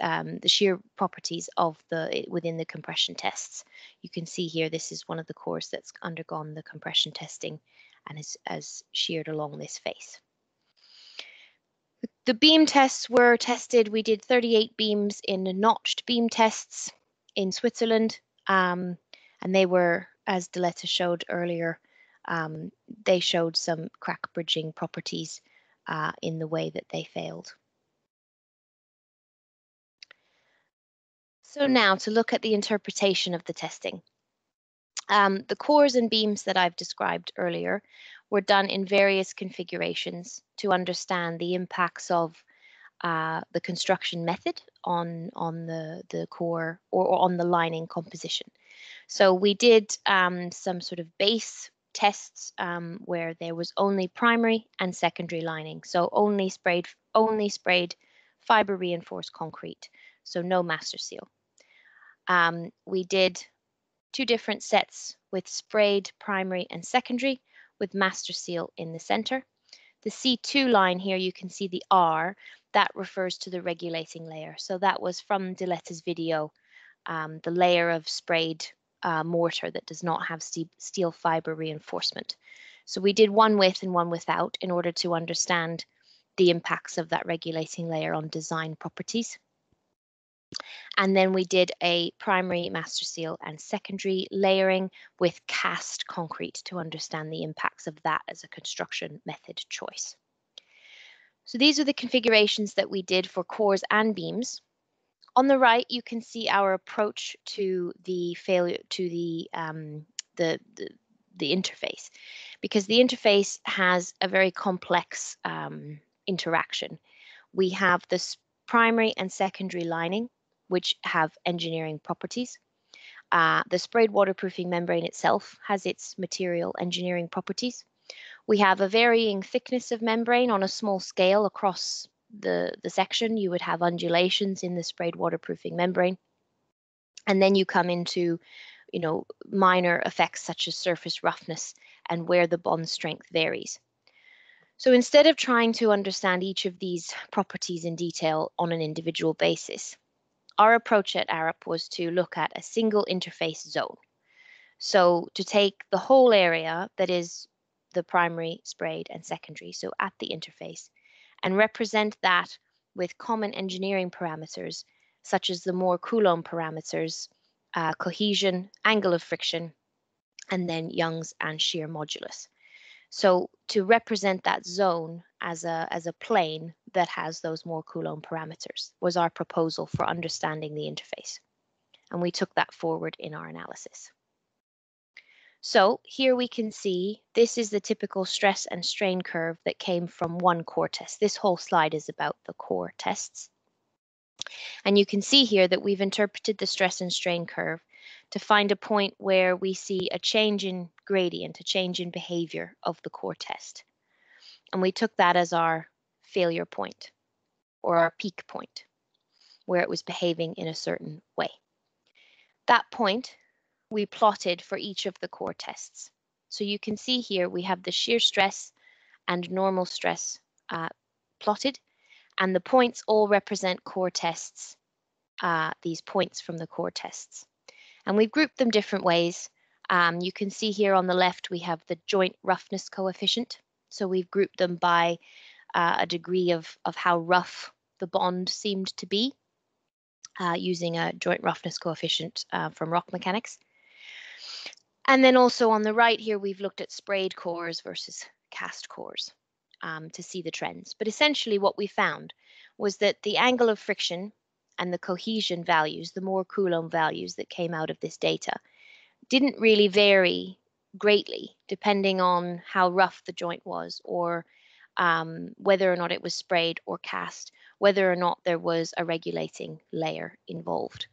um, the shear properties of the within the compression tests. You can see here this is one of the cores that's undergone the compression testing and is as sheared along this face. The beam tests were tested. We did 38 beams in notched beam tests in Switzerland. Um, and they were, as Diletta showed earlier, um, they showed some crack bridging properties uh, in the way that they failed. So now to look at the interpretation of the testing. Um, the cores and beams that I've described earlier were done in various configurations to understand the impacts of uh, the construction method on on the the core or, or on the lining composition. So we did um, some sort of base tests um, where there was only primary and secondary lining. So only sprayed only sprayed fiber reinforced concrete. So no MasterSeal. Um, we did two different sets with sprayed primary and secondary with MasterSeal in the center. The C2 line here, you can see the R, that refers to the regulating layer. So that was from Diletta's video, um, the layer of sprayed uh, mortar that does not have steel fiber reinforcement. So we did one with and one without in order to understand the impacts of that regulating layer on design properties. And then we did a primary MasterSeal and secondary layering with cast concrete to understand the impacts of that as a construction method choice. So these are the configurations that we did for cores and beams. On the right, you can see our approach to the failure to the, um, the, the, the interface, because the interface has a very complex um, interaction. We have this primary and secondary lining which have engineering properties. Uh, the sprayed waterproofing membrane itself has its material engineering properties. We have a varying thickness of membrane on a small scale across the, the section. You would have undulations in the sprayed waterproofing membrane. And then you come into, you know, minor effects such as surface roughness and where the bond strength varies. So instead of trying to understand each of these properties in detail on an individual basis, our approach at Arup was to look at a single interface zone. So to take the whole area that is the primary, sprayed, and secondary, so at the interface, and represent that with common engineering parameters, such as the Mohr-Coulomb parameters, uh, cohesion, angle of friction, and then Young's and shear modulus. So to represent that zone as a, as a plane that has those Mohr-Coulomb parameters was our proposal for understanding the interface. And we took that forward in our analysis. So here we can see this is the typical stress and strain curve that came from one core test. This whole slide is about the core tests. And you can see here that we've interpreted the stress and strain curve to find a point where we see a change in gradient, a change in behavior of the core test. And we took that as our failure point or our peak point, where it was behaving in a certain way. That point we plotted for each of the core tests. So you can see here we have the shear stress and normal stress uh, plotted, and the points all represent core tests, uh, these points from the core tests. And we've grouped them different ways. Um, you can see here on the left, we have the joint roughness coefficient. So we've grouped them by uh, a degree of, of how rough the bond seemed to be uh, using a joint roughness coefficient uh, from rock mechanics. And then also on the right here, we've looked at sprayed cores versus cast cores um, to see the trends. But essentially what we found was that the angle of friction and the cohesion values, the Mohr-Coulomb values that came out of this data, didn't really vary greatly depending on how rough the joint was or um, whether or not it was sprayed or cast, whether or not there was a regulating layer involved.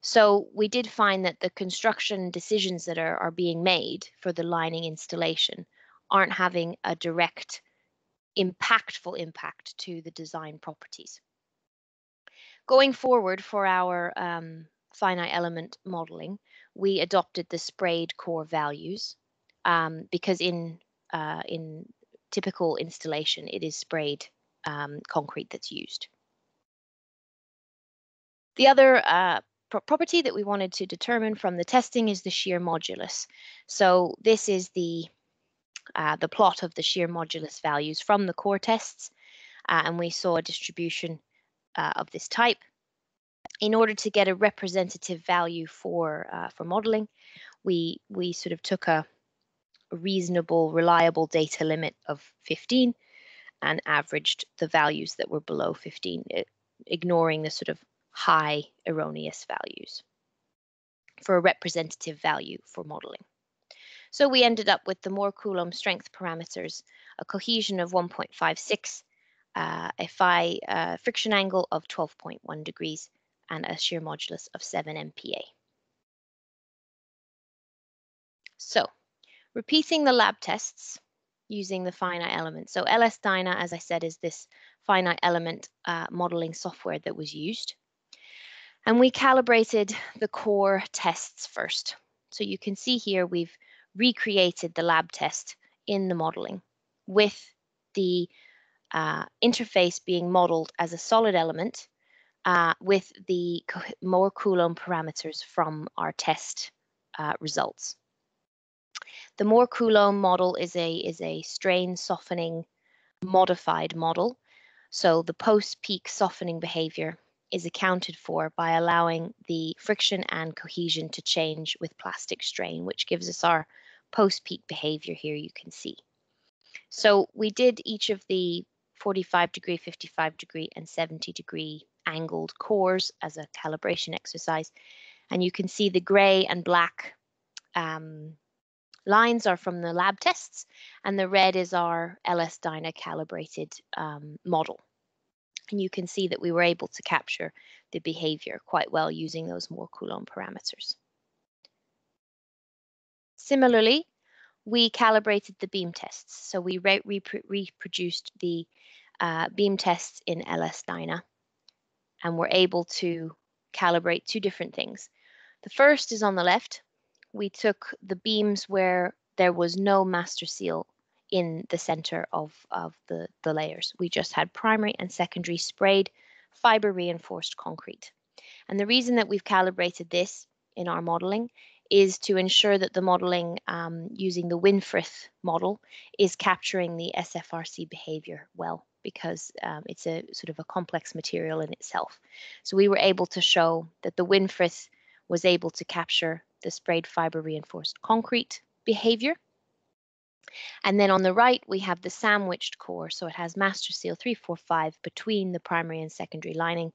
So we did find that the construction decisions that are, are being made for the lining installation aren't having a direct impactful impact to the design properties. Going forward for our um, finite element modeling, we adopted the sprayed core values um, because in uh, in typical installation, it is sprayed um, concrete that's used. The other uh, property that we wanted to determine from the testing is the shear modulus. So this is the uh, the plot of the shear modulus values from the core tests, uh, and we saw a distribution uh, of this type. In order to get a representative value for uh, for modeling, we we sort of took a, a reasonable, reliable data limit of 15 and averaged the values that were below 15, ignoring the sort of high erroneous values for a representative value for modeling. So we ended up with the Mohr-Coulomb strength parameters, a cohesion of 1.56, uh, a phi uh, friction angle of 12.1 degrees, and a shear modulus of 7 MPa. So repeating the lab tests using the finite element. So LS-DYNA, as I said, is this finite element uh, modeling software that was used. And we calibrated the core tests first. So you can see here we've recreated the lab test in the modeling with the uh, interface being modeled as a solid element uh, with the Mohr-Coulomb parameters from our test uh, results. The Mohr-Coulomb model is a, is a strain softening modified model. So the post-peak softening behavior is accounted for by allowing the friction and cohesion to change with plastic strain, which gives us our post-peak behavior here you can see. So we did each of the 45 degree, 55 degree, and 70 degree angled cores as a calibration exercise. And you can see the gray and black um, lines are from the lab tests, and the red is our LS-DYNA calibrated um, model. And you can see that we were able to capture the behavior quite well using those Mohr-Coulomb parameters. Similarly, we calibrated the beam tests. So we re repro reproduced the uh, beam tests in LS-DYNA and we're able to calibrate two different things. The first is on the left. We took the beams where there was no MasterSeal in the center of, of the, the layers. We just had primary and secondary sprayed fiber reinforced concrete. And the reason that we've calibrated this in our modeling is to ensure that the modeling um, using the Winfrith model is capturing the SFRC behavior well because um, it's a sort of a complex material in itself. So we were able to show that the Winfrith was able to capture the sprayed fiber reinforced concrete behavior. And then on the right, we have the sandwiched core. So it has MasterSeal 345 between the primary and secondary lining.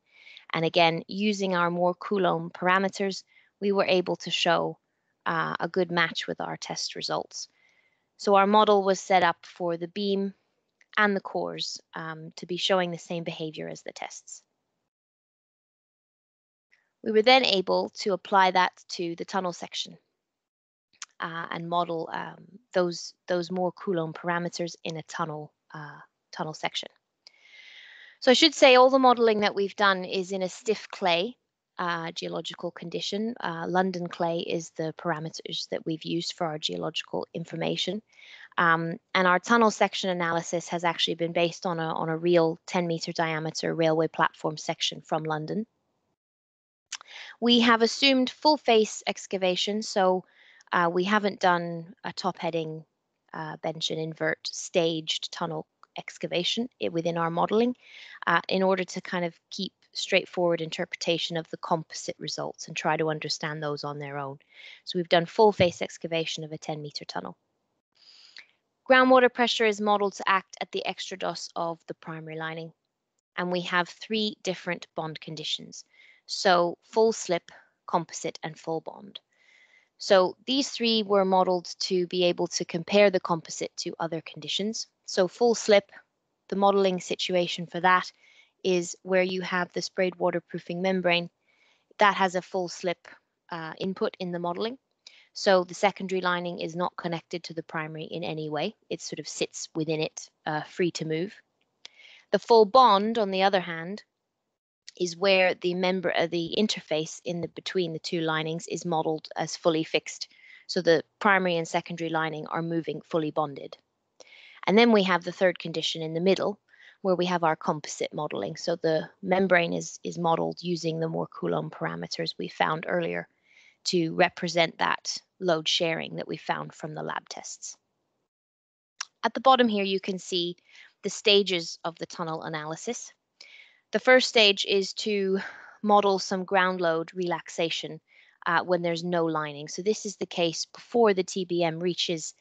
And again, using our Mohr-Coulomb parameters, we were able to show uh, a good match with our test results. So our model was set up for the beam and the cores um, to be showing the same behavior as the tests. We were then able to apply that to the tunnel section uh, and model um, those those Mohr-Coulomb parameters in a tunnel uh, tunnel section. So I should say all the modeling that we've done is in a stiff clay uh, geological condition. Uh, London clay is the parameters that we've used for our geological information. Um, and our tunnel section analysis has actually been based on a, on a real 10 meter diameter railway platform section from London. We have assumed full face excavation, so uh, we haven't done a top heading uh, bench and invert staged tunnel excavation within our modeling uh, in order to kind of keep straightforward interpretation of the composite results and try to understand those on their own. So we've done full face excavation of a 10 meter tunnel. Groundwater pressure is modeled to act at the extrados of the primary lining. And we have three different bond conditions. So full slip, composite, and full bond. So these three were modeled to be able to compare the composite to other conditions. So full slip, the modeling situation for that is where you have the sprayed waterproofing membrane that has a full slip uh, input in the modeling. So the secondary lining is not connected to the primary in any way. It sort of sits within it, uh, free to move. The full bond, on the other hand, is where the member uh, the interface in the between the two linings is modeled as fully fixed. So the primary and secondary lining are moving fully bonded. And then we have the third condition in the middle, where we have our composite modeling. So the membrane is, is modeled using the Mohr-Coulomb parameters we found earlier to represent that load sharing that we found from the lab tests. At the bottom here, you can see the stages of the tunnel analysis. The first stage is to model some ground load relaxation uh, when there's no lining. So this is the case before the TBM reaches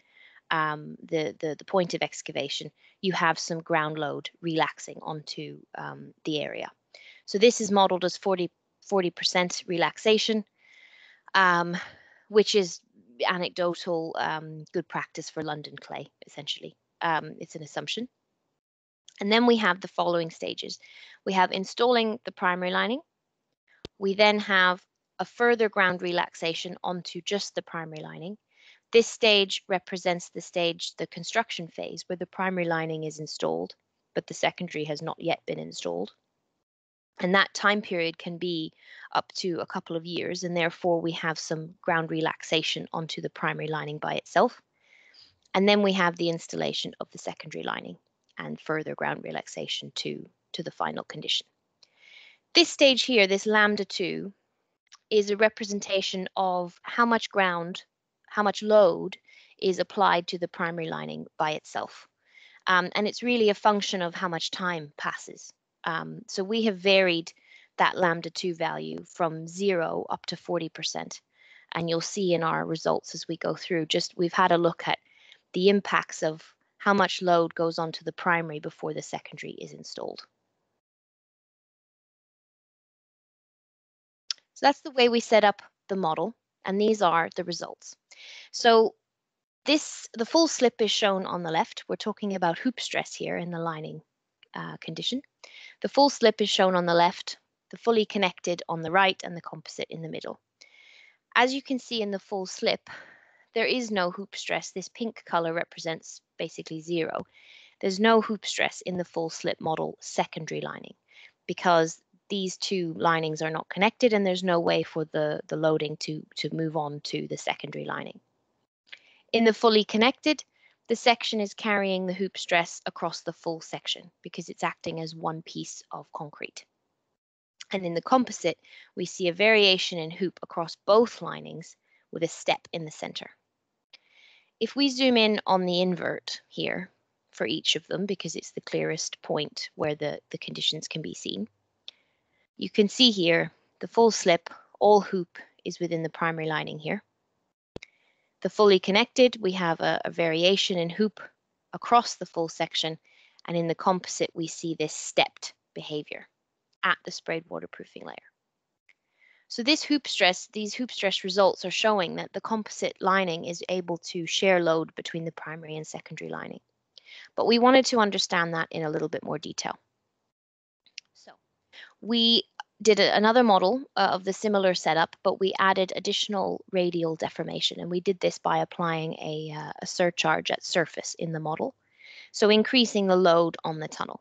um, the, the, the point of excavation, you have some ground load relaxing onto um, the area. So this is modeled as 40, 40% relaxation, um, which is anecdotal um, good practice for London clay, essentially. Um, it's an assumption. And then we have the following stages. We have installing the primary lining. We then have a further ground relaxation onto just the primary lining. This stage represents the stage, the construction phase, where the primary lining is installed, but the secondary has not yet been installed. And that time period can be up to a couple of years, and therefore we have some ground relaxation onto the primary lining by itself. And then we have the installation of the secondary lining and further ground relaxation to, to the final condition. This stage here, this lambda 2, is a representation of how much ground how much load is applied to the primary lining by itself. Um, and it's really a function of how much time passes. Um, so we have varied that lambda 2 value from zero up to 40%. And you'll see in our results as we go through, just we've had a look at the impacts of how much load goes onto the primary before the secondary is installed. So that's the way we set up the model, and these are the results. So this, the full slip is shown on the left. We're talking about hoop stress here in the lining uh, condition. The full slip is shown on the left, the fully connected on the right, and the composite in the middle. As you can see in the full slip, there is no hoop stress. This pink color represents basically zero. There's no hoop stress in the full slip model secondary lining because these two linings are not connected and there's no way for the, the loading to, to move on to the secondary lining. In the fully connected, the section is carrying the hoop stress across the full section because it's acting as one piece of concrete. And in the composite, we see a variation in hoop across both linings with a step in the center. If we zoom in on the invert here for each of them, because it's the clearest point where the, the conditions can be seen, you can see here the full slip, all hoop is within the primary lining here. The fully connected, we have a, a variation in hoop across the full section, and in the composite, we see this stepped behavior at the sprayed waterproofing layer. So this hoop stress, these hoop stress results are showing that the composite lining is able to share load between the primary and secondary lining. But we wanted to understand that in a little bit more detail. So we did a, another model uh, of the similar setup, but we added additional radial deformation. And we did this by applying a, uh, a surcharge at surface in the model. So increasing the load on the tunnel.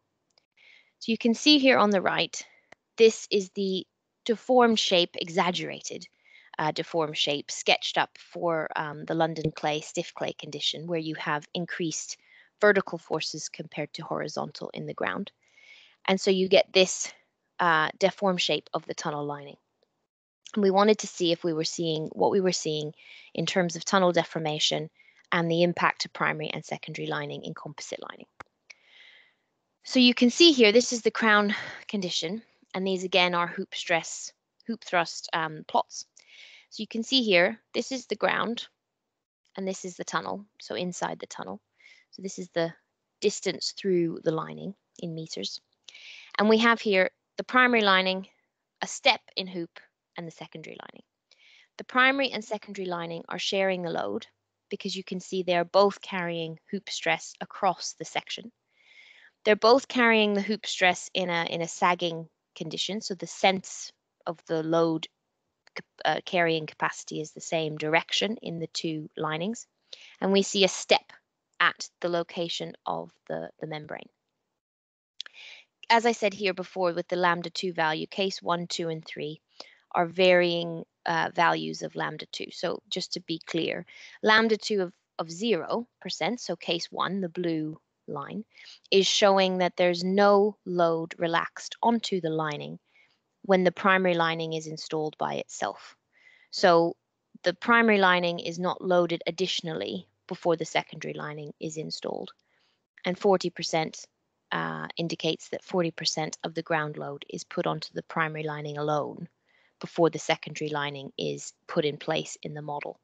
So you can see here on the right, this is the deformed shape, exaggerated uh, deformed shape sketched up for um, the London clay, stiff clay condition, where you have increased vertical forces compared to horizontal in the ground. And so you get this uh, deformed shape of the tunnel lining. And we wanted to see if we were seeing what we were seeing in terms of tunnel deformation and the impact of primary and secondary lining in composite lining. So you can see here, this is the crown condition, and these again are hoop stress, hoop thrust um, plots. So you can see here, this is the ground, and this is the tunnel, so inside the tunnel. So this is the distance through the lining in meters. And we have here the primary lining, a step in hoop, and the secondary lining. The primary and secondary lining are sharing the load because you can see they're both carrying hoop stress across the section. They're both carrying the hoop stress in a, in a sagging condition, so the sense of the load uh, carrying capacity is the same direction in the two linings. And we see a step at the location of the, the membrane as I said here before with the lambda 2 value, case 1, 2, and 3 are varying uh, values of lambda 2. So just to be clear, lambda 2 of, of 0%, so case 1, the blue line, is showing that there's no load relaxed onto the lining when the primary lining is installed by itself. So the primary lining is not loaded additionally before the secondary lining is installed. And 40% uh, indicates that 40% of the ground load is put onto the primary lining alone before the secondary lining is put in place in the model.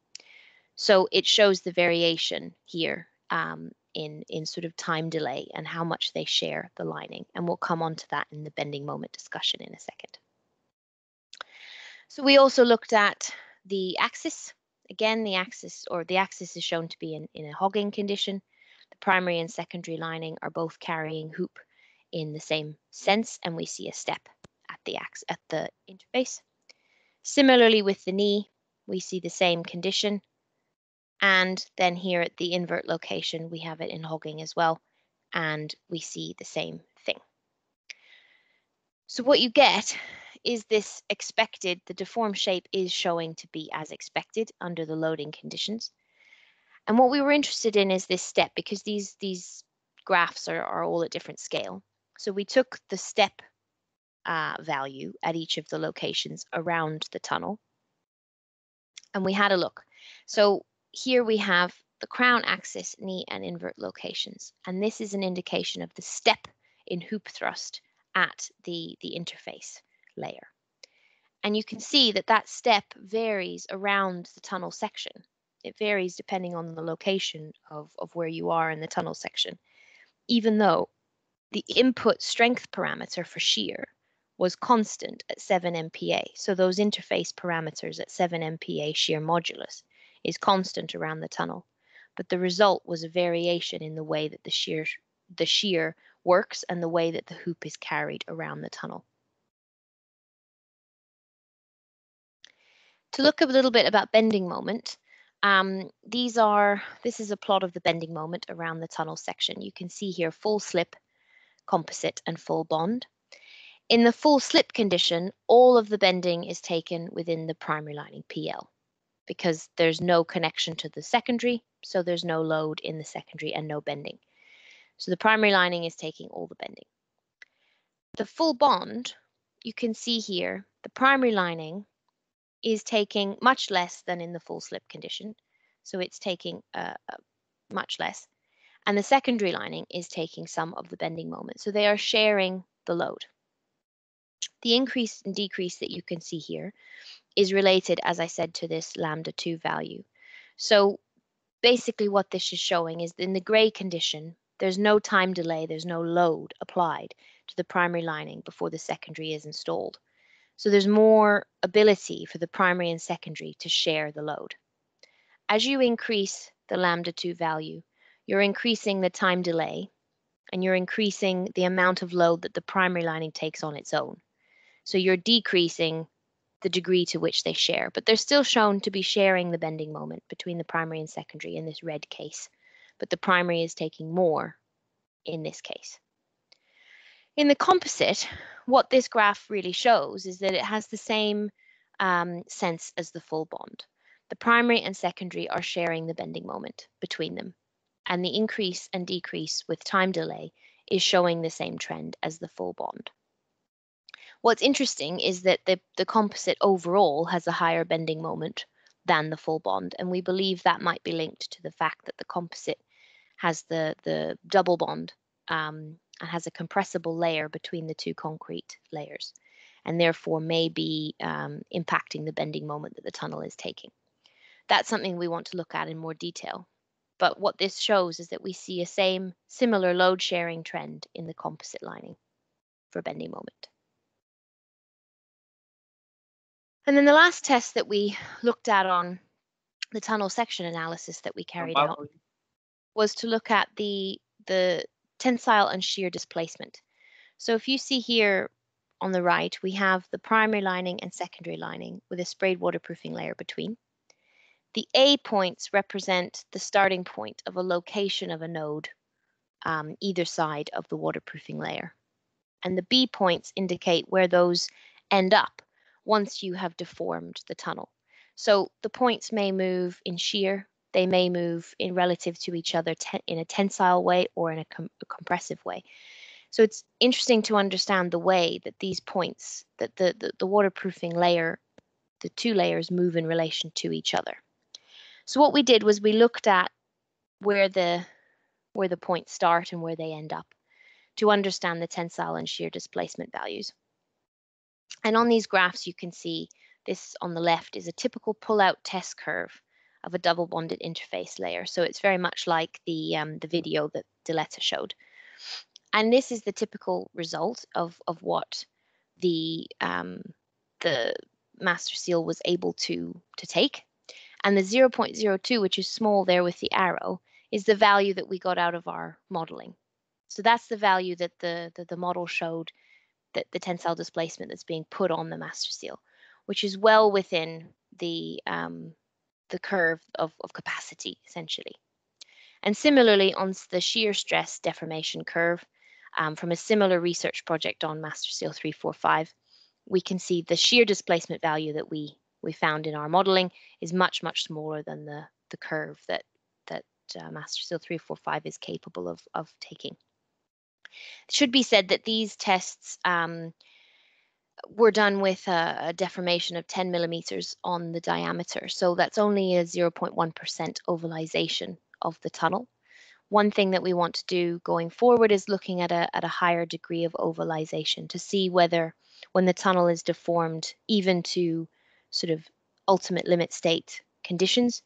So it shows the variation here um, in, in sort of time delay and how much they share the lining. And we'll come on to that in the bending moment discussion in a second. So we also looked at the axis. Again, the axis or the axis is shown to be in, in a hogging condition The primary and secondary lining are both carrying hoop in the same sense, and we see a step at the ax at the interface. Similarly with the knee, we see the same condition. And then here at the invert location, we have it in hogging as well, and we see the same thing. So what you get is this expected, the deformed shape is showing to be as expected under the loading conditions. And what we were interested in is this step because these these graphs are, are all at different scale. So we took the step uh, value at each of the locations around the tunnel and we had a look. So here we have the crown axis, knee and invert locations. And this is an indication of the step in hoop thrust at the, the interface layer. And you can see that that step varies around the tunnel section it varies depending on the location of, of where you are in the tunnel section, even though the input strength parameter for shear was constant at 7 MPa. So those interface parameters at 7 MPa shear modulus is constant around the tunnel. But the result was a variation in the way that the shear the shear works and the way that the hoop is carried around the tunnel. To look a little bit about bending moment, um, these are, this is a plot of the bending moment around the tunnel section. You can see here full slip, composite and full bond. In the full slip condition, all of the bending is taken within the primary lining PL because there's no connection to the secondary, so there's no load in the secondary and no bending. So the primary lining is taking all the bending. The full bond, you can see here, the primary lining is taking much less than in the full slip condition. So it's taking uh, uh, much less. And the secondary lining is taking some of the bending moment. So they are sharing the load. The increase and decrease that you can see here is related, as I said, to this lambda 2 value. So basically what this is showing is in the gray condition, there's no time delay, there's no load applied to the primary lining before the secondary is installed. So there's more ability for the primary and secondary to share the load. As you increase the lambda 2 value, you're increasing the time delay and you're increasing the amount of load that the primary lining takes on its own. So you're decreasing the degree to which they share, but they're still shown to be sharing the bending moment between the primary and secondary in this red case, but the primary is taking more in this case. In the composite, what this graph really shows is that it has the same um, sense as the full bond. The primary and secondary are sharing the bending moment between them, and the increase and decrease with time delay is showing the same trend as the full bond. What's interesting is that the, the composite overall has a higher bending moment than the full bond, and we believe that might be linked to the fact that the composite has the, the double bond um, and has a compressible layer between the two concrete layers, and therefore may be um, impacting the bending moment that the tunnel is taking. That's something we want to look at in more detail. But what this shows is that we see a same similar load sharing trend in the composite lining for bending moment. And then the last test that we looked at on the tunnel section analysis that we carried out was to look at the, the tensile and shear displacement. So if you see here on the right, we have the primary lining and secondary lining with a sprayed waterproofing layer between. The A points represent the starting point of a location of a node um, either side of the waterproofing layer. And the B points indicate where those end up once you have deformed the tunnel. So the points may move in shear, they may move in relative to each other in a tensile way or in a, com a, compressive way. So it's interesting to understand the way that these points, that the, the, the waterproofing layer, the two layers move in relation to each other. So what we did was we looked at where the where the points start and where they end up to understand the tensile and shear displacement values. And on these graphs, you can see this on the left is a typical pull-out test curve of a double bonded interface layer. So it's very much like the, um, the video that Diletta showed. And this is the typical result of, of what the, um, the MasterSeal was able to, to take. And the 0.02, which is small there with the arrow, is the value that we got out of our modeling. So that's the value that the, the, the model showed the, tensile displacement that's being put on the MasterSeal, which is well within the um, the curve of, of capacity, essentially. And similarly, on the shear stress deformation curve, um, from a similar research project on MasterSeal 345, we can see the shear displacement value that we we found in our modeling is much, much smaller than the, the curve that, that uh, MasterSeal 345 is capable of, of taking. It should be said that these tests um, were done with a, a, deformation of 10 millimeters on the diameter. So that's only a 0.1% ovalization of the tunnel. One thing that we want to do going forward is looking at a, at a higher degree of ovalization to see whether when the tunnel is deformed, even to sort of ultimate limit state conditions,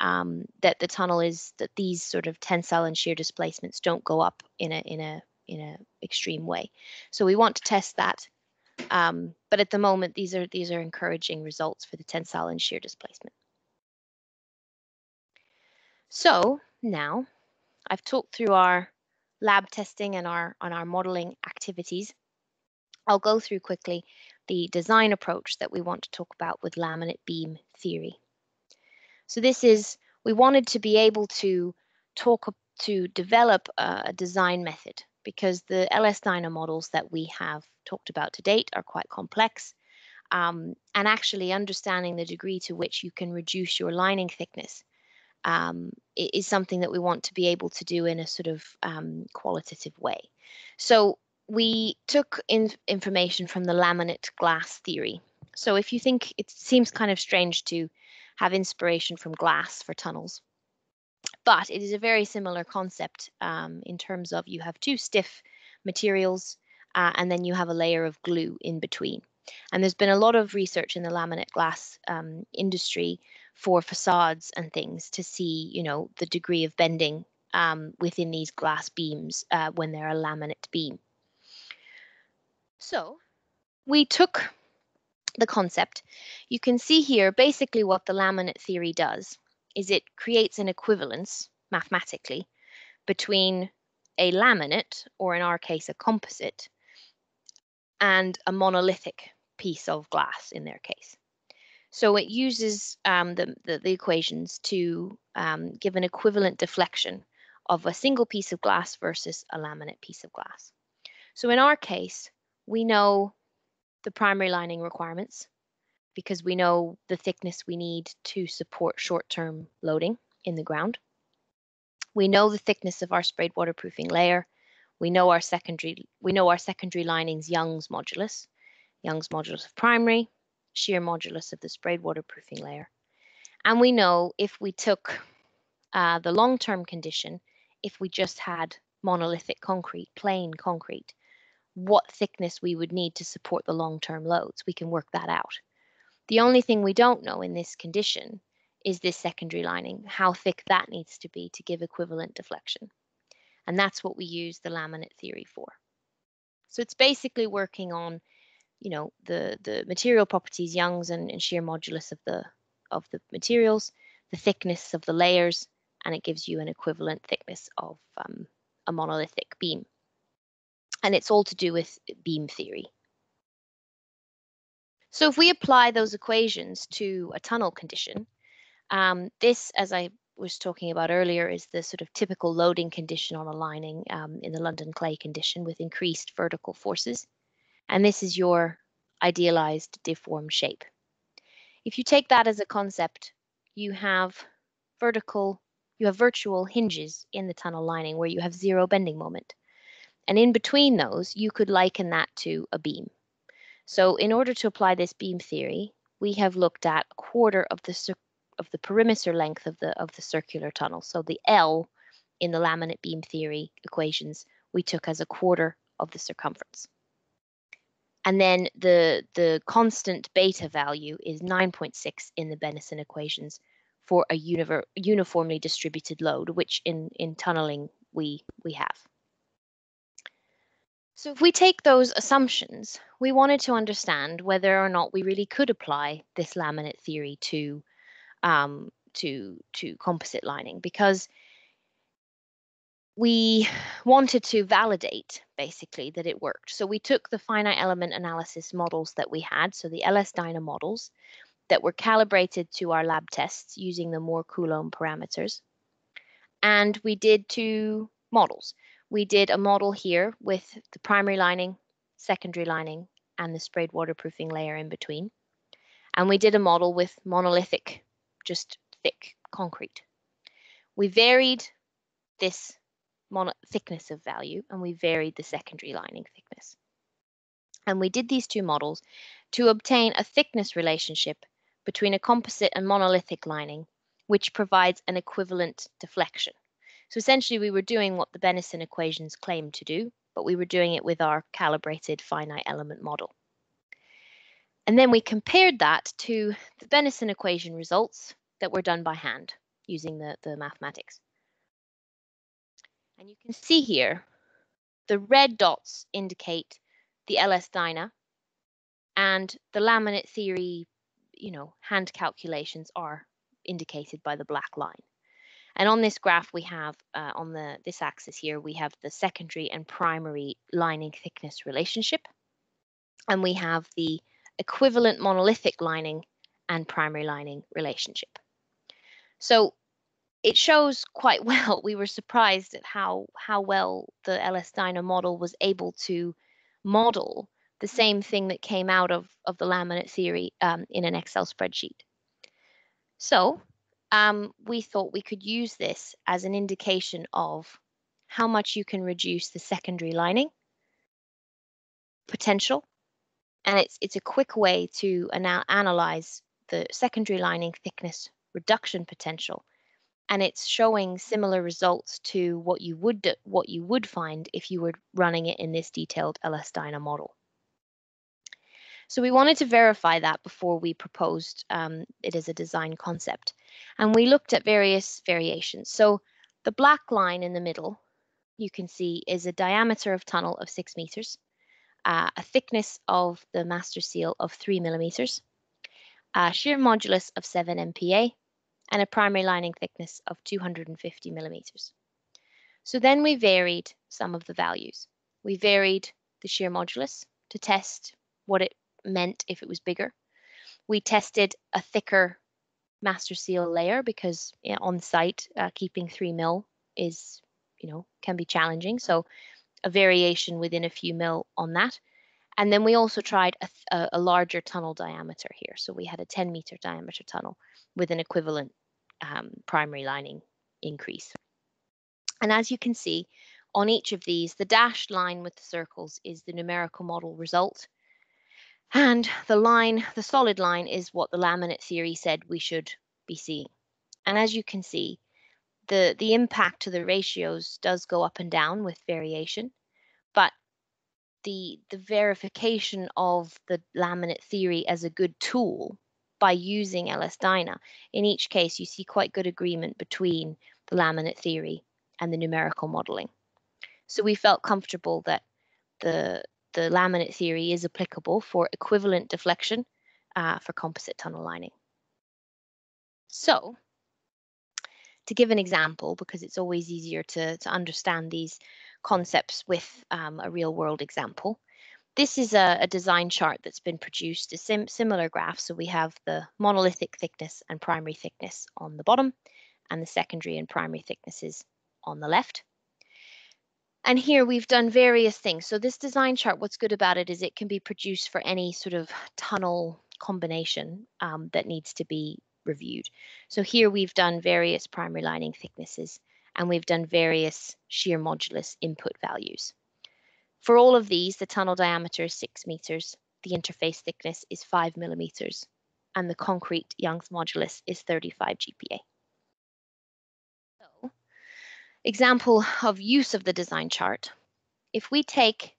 um, that the tunnel is that these sort of tensile and shear displacements don't go up in a in a in an extreme way. So we want to test that. Um, but at the moment, these are these are encouraging results for the tensile and shear displacement. So now I've talked through our lab testing and our on our modeling activities, I'll go through quickly the design approach that we want to talk about with laminate beam theory. So this is, we wanted to be able to talk to develop a design method because the LS Dyna models that we have talked about to date are quite complex. Um, and actually understanding the degree to which you can reduce your lining thickness um, is something that we want to be able to do in a sort of um, qualitative way. So we took in information from the laminate glass theory. So if you think it seems kind of strange to have inspiration from glass for tunnels, but it is a very similar concept um, in terms of you have two stiff materials uh, and then you have a layer of glue in between. And there's been a lot of research in the laminate glass um, industry for facades and things to see, you know, the degree of bending um, within these glass beams uh, when they're a laminate beam. So we took the concept. You can see here basically what the laminate theory does is it creates an equivalence mathematically between a laminate, or in our case, a composite, and a monolithic piece of glass in their case. So it uses um, the, the, the, equations to um, give an equivalent deflection of a single piece of glass versus a laminate piece of glass. So in our case, we know the primary lining requirements because we know the thickness we need to support short-term loading in the ground. We know the thickness of our sprayed waterproofing layer. We know our secondary we know our secondary linings Young's modulus, Young's modulus of primary, shear modulus of the sprayed waterproofing layer. And we know if we took uh, the long-term condition, if we just had monolithic concrete, plain concrete, what thickness we would need to support the long-term loads. We can work that out. The only thing we don't know in this condition is this secondary lining, how thick that needs to be to give equivalent deflection. And that's what we use the laminate theory for. So it's basically working on, you know, the, the material properties, Young's and, and shear modulus of the, of the materials, the thickness of the layers, and it gives you an equivalent thickness of um, a monolithic beam. And it's all to do with beam theory. So if we apply those equations to a tunnel condition, um, this, as I was talking about earlier, is the sort of typical loading condition on a lining um, in the London clay condition with increased vertical forces. And this is your idealized deformed shape. If you take that as a concept, you have vertical, you have virtual hinges in the tunnel lining where you have zero bending moment. And in between those, you could liken that to a beam. So in order to apply this beam theory, we have looked at a quarter of the of the perimeter length of the of the circular tunnel. So the L in the laminate beam theory equations we took as a quarter of the circumference. And then the the constant beta value is 9.6 in the Bennison equations for a uniformly distributed load, which in in tunneling we we have. So if we take those assumptions, we wanted to understand whether or not we really could apply this laminate theory to um, to to composite lining because we wanted to validate basically that it worked. So we took the finite element analysis models that we had, so the LS Dyna models that were calibrated to our lab tests using the Mohr-Coulomb parameters. And we did two models we did a model here with the primary lining, secondary lining, and the sprayed waterproofing layer in between. And we did a model with monolithic, just thick concrete. We varied this thickness of value and we varied the secondary lining thickness. And we did these two models to obtain a thickness relationship between a composite and monolithic lining, which provides an equivalent deflection. So essentially we were doing what the Bennison equations claim to do, but we were doing it with our calibrated finite element model. And then we compared that to the Bennison equation results that were done by hand using the, the mathematics. And you can see here, the red dots indicate the LS Dyna and the laminate theory, you know, hand calculations are indicated by the black line. And on this graph, we have uh, on the this axis here, we have the secondary and primary lining thickness relationship. And we have the equivalent monolithic lining and primary lining relationship. So it shows quite well. We were surprised at how how well the LS Dyna model was able to model the same thing that came out of, of the laminate theory um, in an Excel spreadsheet. So um, we thought we could use this as an indication of how much you can reduce the secondary lining potential. And it's, it's a quick way to ana analyze the secondary lining thickness reduction potential. And it's showing similar results to what you would what you would find if you were running it in this detailed LS Dyna model. So we wanted to verify that before we proposed um, it as a design concept. And we looked at various variations. So the black line in the middle, you can see, is a diameter of tunnel of six meters, uh, a thickness of the MasterSeal of three millimeters, a shear modulus of 7 MPa, and a primary lining thickness of 250 millimeters. So then we varied some of the values. We varied the shear modulus to test what it meant if it was bigger. We tested a thicker MasterSeal layer because you know, on site uh, keeping three mil is, you know, can be challenging. So a variation within a few mil on that. And then we also tried a, a, larger tunnel diameter here. So we had a 10 meter diameter tunnel with an equivalent um, primary lining increase. And as you can see, on each of these, the dashed line with the circles is the numerical model result. And the line, the solid line, is what the laminate theory said we should be seeing. And as you can see, the, the impact to the ratios does go up and down with variation, but the, the verification of the laminate theory as a good tool by using LS Dyna, in each case, you see quite good agreement between the laminate theory and the numerical modeling. So we felt comfortable that the the laminate theory is applicable for equivalent deflection uh, for composite tunnel lining. So, to give an example, because it's always easier to, to understand these concepts with um, a real world example, this is a, a, design chart that's been produced, a sim similar graph. So we have the monolithic thickness and primary thickness on the bottom and the secondary and primary thicknesses on the left. And here we've done various things. So this design chart, what's good about it is it can be produced for any sort of tunnel combination um, that needs to be reviewed. So here we've done various primary lining thicknesses and we've done various shear modulus input values. For all of these, the tunnel diameter is six meters, the interface thickness is five millimeters, and the concrete Young's modulus is 35 GPa example of use of the design chart, if we take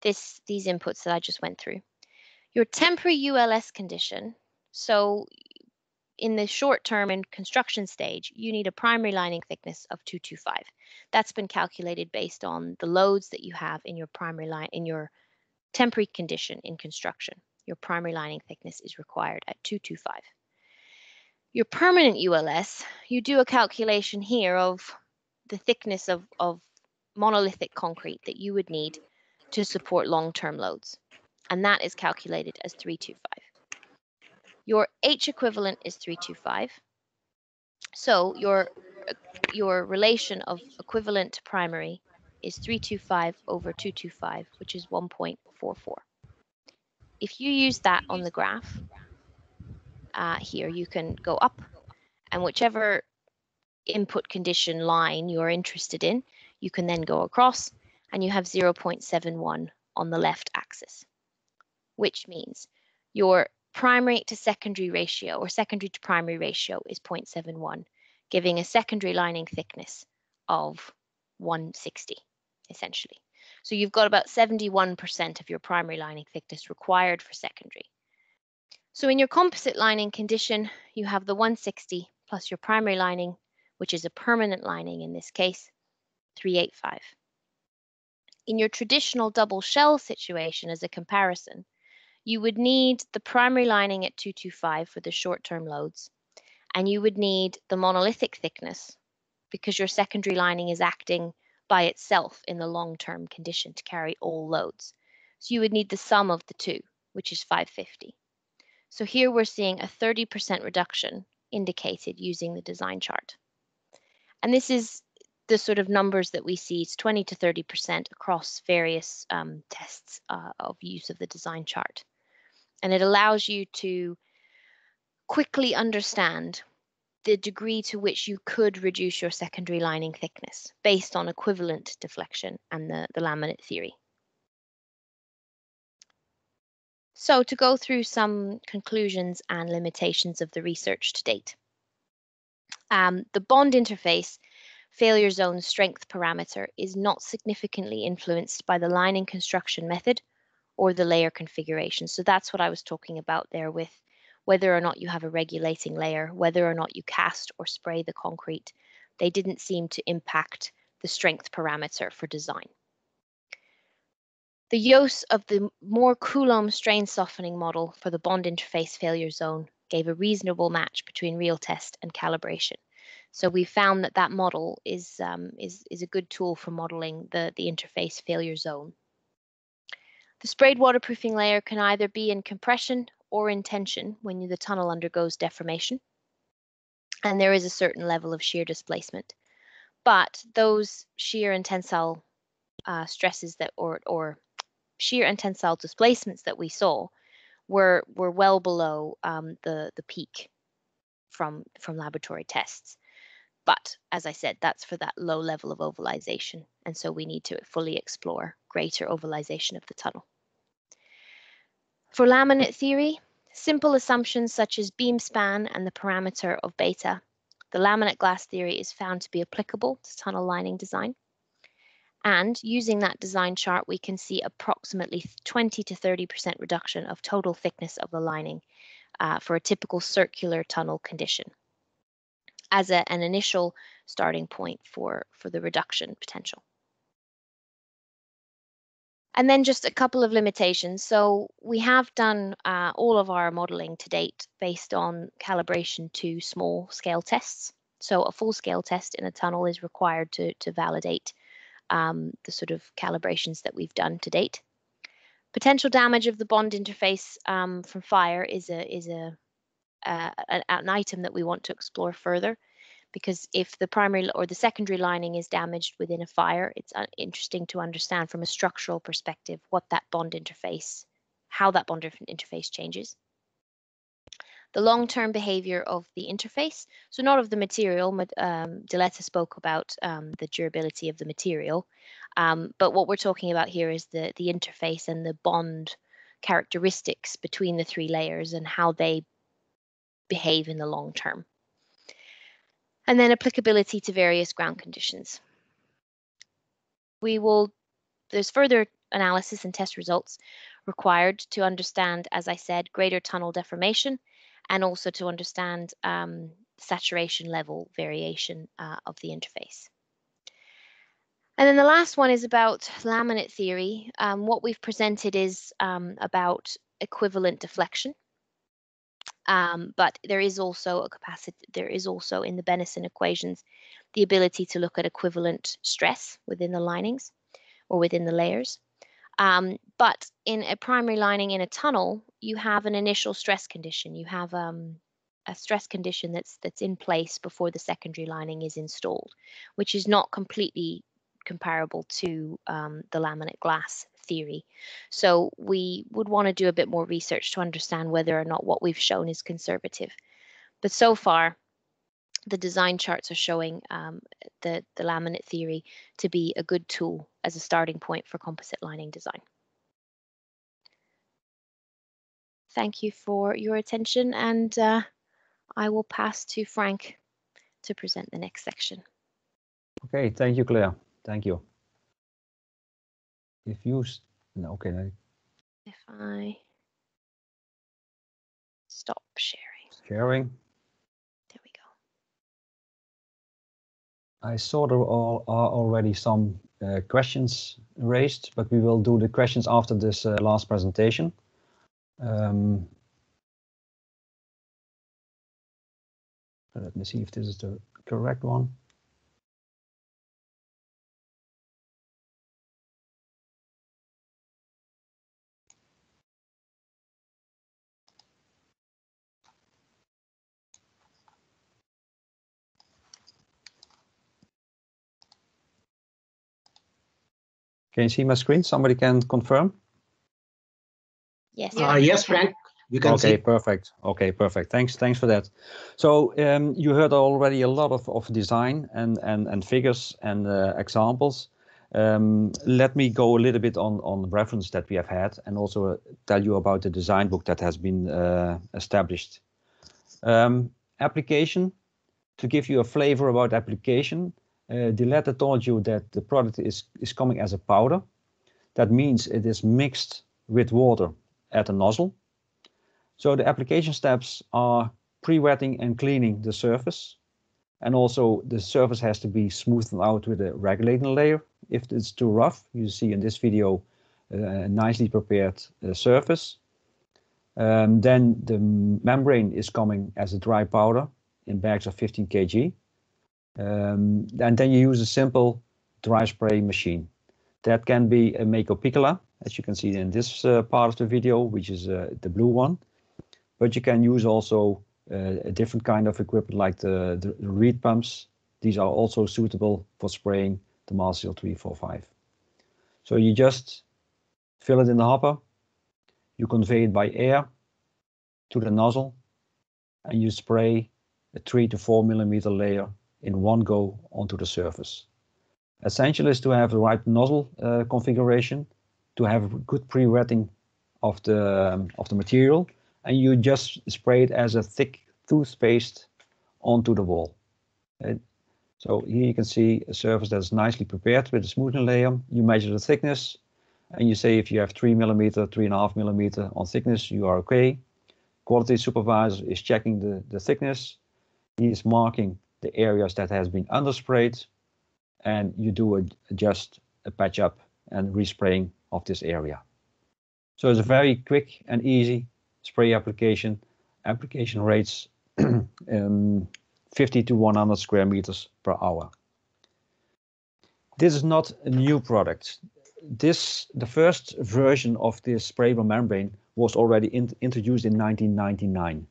this these inputs that I just went through, your temporary ULS condition, so in the short term and construction stage, you need a primary lining thickness of 225. That's been calculated based on the loads that you have in your primary line in your temporary condition in construction. Your primary lining thickness is required at 225. Your permanent ULS, you do a calculation here of the thickness of, of monolithic concrete that you would need to support long-term loads. And that is calculated as 325. Your H equivalent is 325. So your, your relation of equivalent to primary is 325 over 225, which is 1.44. If you use that on the graph, uh, here you can go up and whichever input condition line you're interested in, you can then go across and you have 0.71 on the left axis, which means your primary to secondary ratio or secondary to primary ratio is 0.71, giving a secondary lining thickness of 160, essentially. So you've got about 71% of your primary lining thickness required for secondary. So in your composite lining condition, you have the 160 plus your primary lining which is a permanent lining in this case, 385. In your traditional double shell situation as a comparison, you would need the primary lining at 225 for the short-term loads, and you would need the monolithic thickness because your secondary lining is acting by itself in the long-term condition to carry all loads. So you would need the sum of the two, which is 550. So here we're seeing a 30% reduction indicated using the design chart. And this is the sort of numbers that we see, it's 20 to 30% across various um, tests uh, of use of the design chart. And it allows you to quickly understand the degree to which you could reduce your secondary lining thickness based on equivalent deflection and the, the laminate theory. So to go through some conclusions and limitations of the research to date. Um, the bond interface failure zone strength parameter is not significantly influenced by the lining construction method or the layer configuration. So that's what I was talking about there with whether or not you have a regulating layer, whether or not you cast or spray the concrete. They didn't seem to impact the strength parameter for design. The use of the Mohr-Coulomb strain softening model for the bond interface failure zone gave a reasonable match between real test and calibration. So we found that that model is, um, is, is a good tool for modeling the, the interface failure zone. The sprayed waterproofing layer can either be in compression or in tension when the tunnel undergoes deformation. And there is a certain level of shear displacement. But those shear and tensile uh, stresses that or, or shear and tensile displacements that we saw were, were well below um, the, the peak from, from laboratory tests. But as I said, that's for that low level of ovalization. And so we need to fully explore greater ovalization of the tunnel. For laminate theory, simple assumptions such as beam span and the parameter of beta, the laminate glass theory is found to be applicable to tunnel lining design. And using that design chart, we can see approximately 20 to 30% reduction of total thickness of the lining uh, for a typical circular tunnel condition as a, an initial starting point for, for the reduction potential. And then just a couple of limitations. So we have done uh, all of our modeling to date based on calibration to small scale tests. So a full scale test in a tunnel is required to, to validate um, the sort of calibrations that we've done to date. Potential damage of the bond interface um, from fire is a is a an, item that we want to explore further because if the primary or the secondary lining is damaged within a fire, it's interesting to understand from a structural perspective what that bond interface, how that bond interface changes. The long-term behavior of the interface, so not of the material, um, Diletta spoke about um, the durability of the material, um, but what we're talking about here is the, the interface and the bond characteristics between the three layers and how they behave in the long term. And then applicability to various ground conditions. We will, there's further analysis and test results required to understand, as I said, greater tunnel deformation and also to understand um, saturation level variation uh, of the interface. And then the last one is about laminate theory. Um, what we've presented is um, about equivalent deflection. Um, but there is also a capacity, there is also in the Bennison equations, the ability to look at equivalent stress within the linings or within the layers. Um, but in a primary lining in a tunnel, you have an initial stress condition. You have um, a stress condition that's that's in place before the secondary lining is installed, which is not completely comparable to um, the laminate glass theory. So we would want to do a bit more research to understand whether or not what we've shown is conservative. But so far, the design charts are showing um, the, the laminate theory to be a good tool as a starting point for composite lining design. Thank you for your attention and uh, I will pass to Frank to present the next section. Okay, thank you, Claire. Thank you if you no, okay if I stop sharing sharing there we go I saw there are already some uh, questions raised but we will do the questions after this uh, last presentation. Um, let me see if this is the correct one Can you see my screen? Somebody can confirm? Yes. Uh, yes, Frank, you can Okay, see. perfect. Okay, perfect. Thanks, thanks for that. So um, you heard already a lot of, of design and, and, and figures and uh, examples. Um, let me go a little bit on, on reference that we have had and also uh, tell you about the design book that has been uh, established. Um, application, to give you a flavor about application, Diletta told you that the product is, is coming as a powder. That means it is mixed with water at a nozzle. So the application steps are pre-wetting and cleaning the surface. And also the surface has to be smoothed out with a regulating layer. If it's too rough, you see in this video uh, a nicely prepared uh, surface. Um, then the membrane is coming as a dry powder in bags of 15 kg. Um, and then you use a simple dry spray machine. That can be a Meyco Piccola, as you can see in this uh, part of the video, which is uh, the blue one. But you can use also uh, a different kind of equipment like the, the, the reed pumps. These are also suitable for spraying the MasterSeal 345. So you just fill it in the hopper, you convey it by air to the nozzle, and you spray a three to four millimeter layer in one go onto the surface. Essential is to have the right nozzle uh, configuration, to have good pre-wetting of the um, of the material, and you just spray it as a thick toothpaste onto the wall. Uh, so here you can see a surface that's nicely prepared with a smoothing layer. You measure the thickness, and you say if you have three millimeter, three and a half millimeter on thickness, you are okay. Quality supervisor is checking the, the thickness. He is marking the areas that has been undersprayed and you do a, just a patch up and respraying of this area. So it's a very quick and easy spray application. Application rates um, 50 to 100 square meters per hour. This is not a new product. This, the first version of this sprayable membrane was already in, introduced in 1999.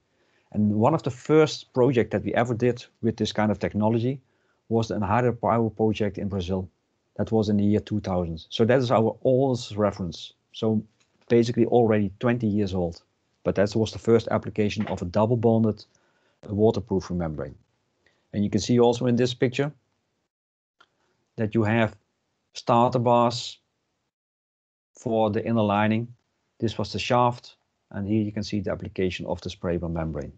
And one of the first projects that we ever did with this kind of technology was an Anhydride Power project in Brazil. That was in the year 2000. So that is our oldest reference. So basically already 20 years old. But that was the first application of a double bonded waterproof membrane. And you can see also in this picture that you have starter bars for the inner lining. This was the shaft, and here you can see the application of the sprayable membrane.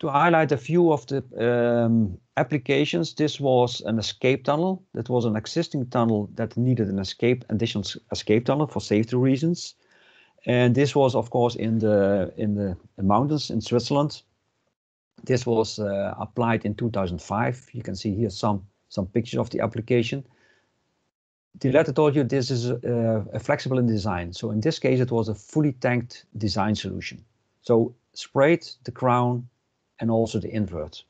To highlight a few of the um, applications, this was an escape tunnel. That was an existing tunnel that needed an escape, additional escape tunnel for safety reasons. And this was, of course, in the in the mountains in Switzerland. This was uh, applied in 2005. You can see here some some pictures of the application. Diletta told you this is uh, a flexible in design. So in this case, it was a fully tanked design solution. So sprayed the crown and also the invert.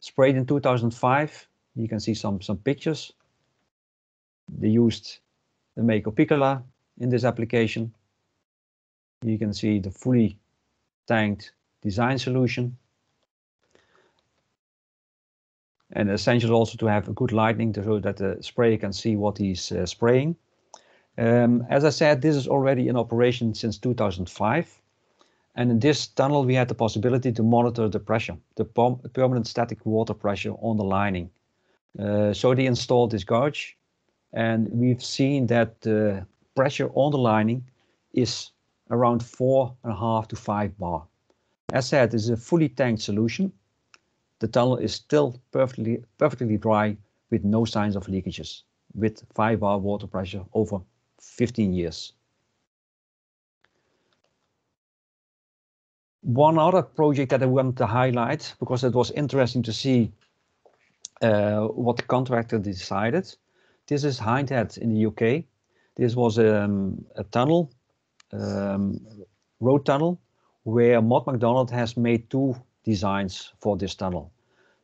Sprayed in 2005. You can see some some pictures. They used the Meyco Piccola in this application. You can see the fully tanked design solution. And essential also to have a good lighting to so that the sprayer can see what he's uh, spraying. Um, as I said, this is already in operation since 2005. And in this tunnel, we had the possibility to monitor the pressure, the permanent static water pressure on the lining. Uh, so they installed this gauge and we've seen that the pressure on the lining is around four and a half to five bar. As said, is a fully tanked solution. The tunnel is still perfectly, perfectly dry with no signs of leakages, with 5 bar water pressure over 15 years. One other project that I wanted to highlight, because it was interesting to see uh, what the contractor decided. This is Hindhead in the UK. This was um, a tunnel, um, road tunnel, where Mott MacDonald has made two designs for this tunnel.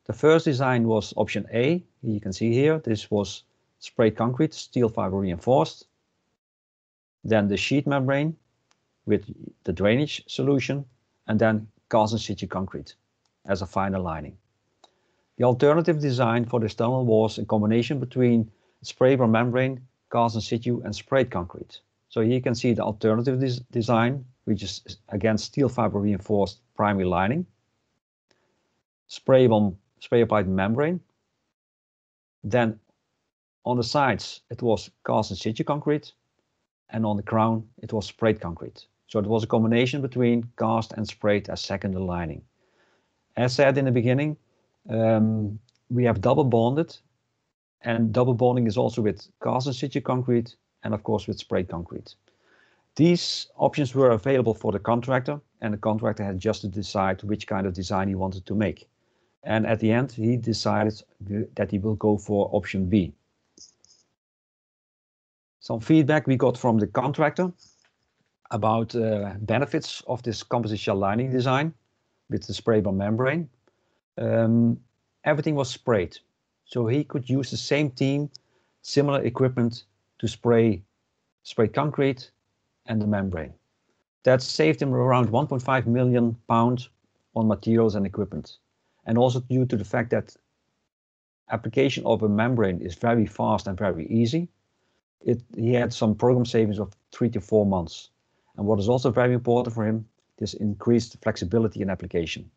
The first design was option A, you can see here, this was sprayed concrete, steel fiber reinforced. Then the sheet membrane with the drainage solution, and then cast in situ concrete as a final lining. The alternative design for this tunnel was a combination between sprayable membrane, cast in situ, and sprayed concrete. So here you can see the alternative des design, which is again steel fiber reinforced primary lining, sprayable spray applied membrane. Then on the sides, it was cast in situ concrete, and on the crown, it was sprayed concrete. So it was a combination between cast and sprayed as secondary lining. As said in the beginning, um, we have double bonded, and double bonding is also with cast in situ concrete and of course with sprayed concrete. These options were available for the contractor and the contractor had just to decide which kind of design he wanted to make. And at the end, he decided that he will go for option B. Some feedback we got from the contractor about uh, benefits of this composite shell lining design with the sprayable membrane. Um, everything was sprayed. So he could use the same team, similar equipment to spray spray concrete and the membrane. That saved him around 1.5 million pounds on materials and equipment. And also due to the fact that application of a membrane is very fast and very easy, it, he had some program savings of three to four months. And what is also very important for him, this increased flexibility in application.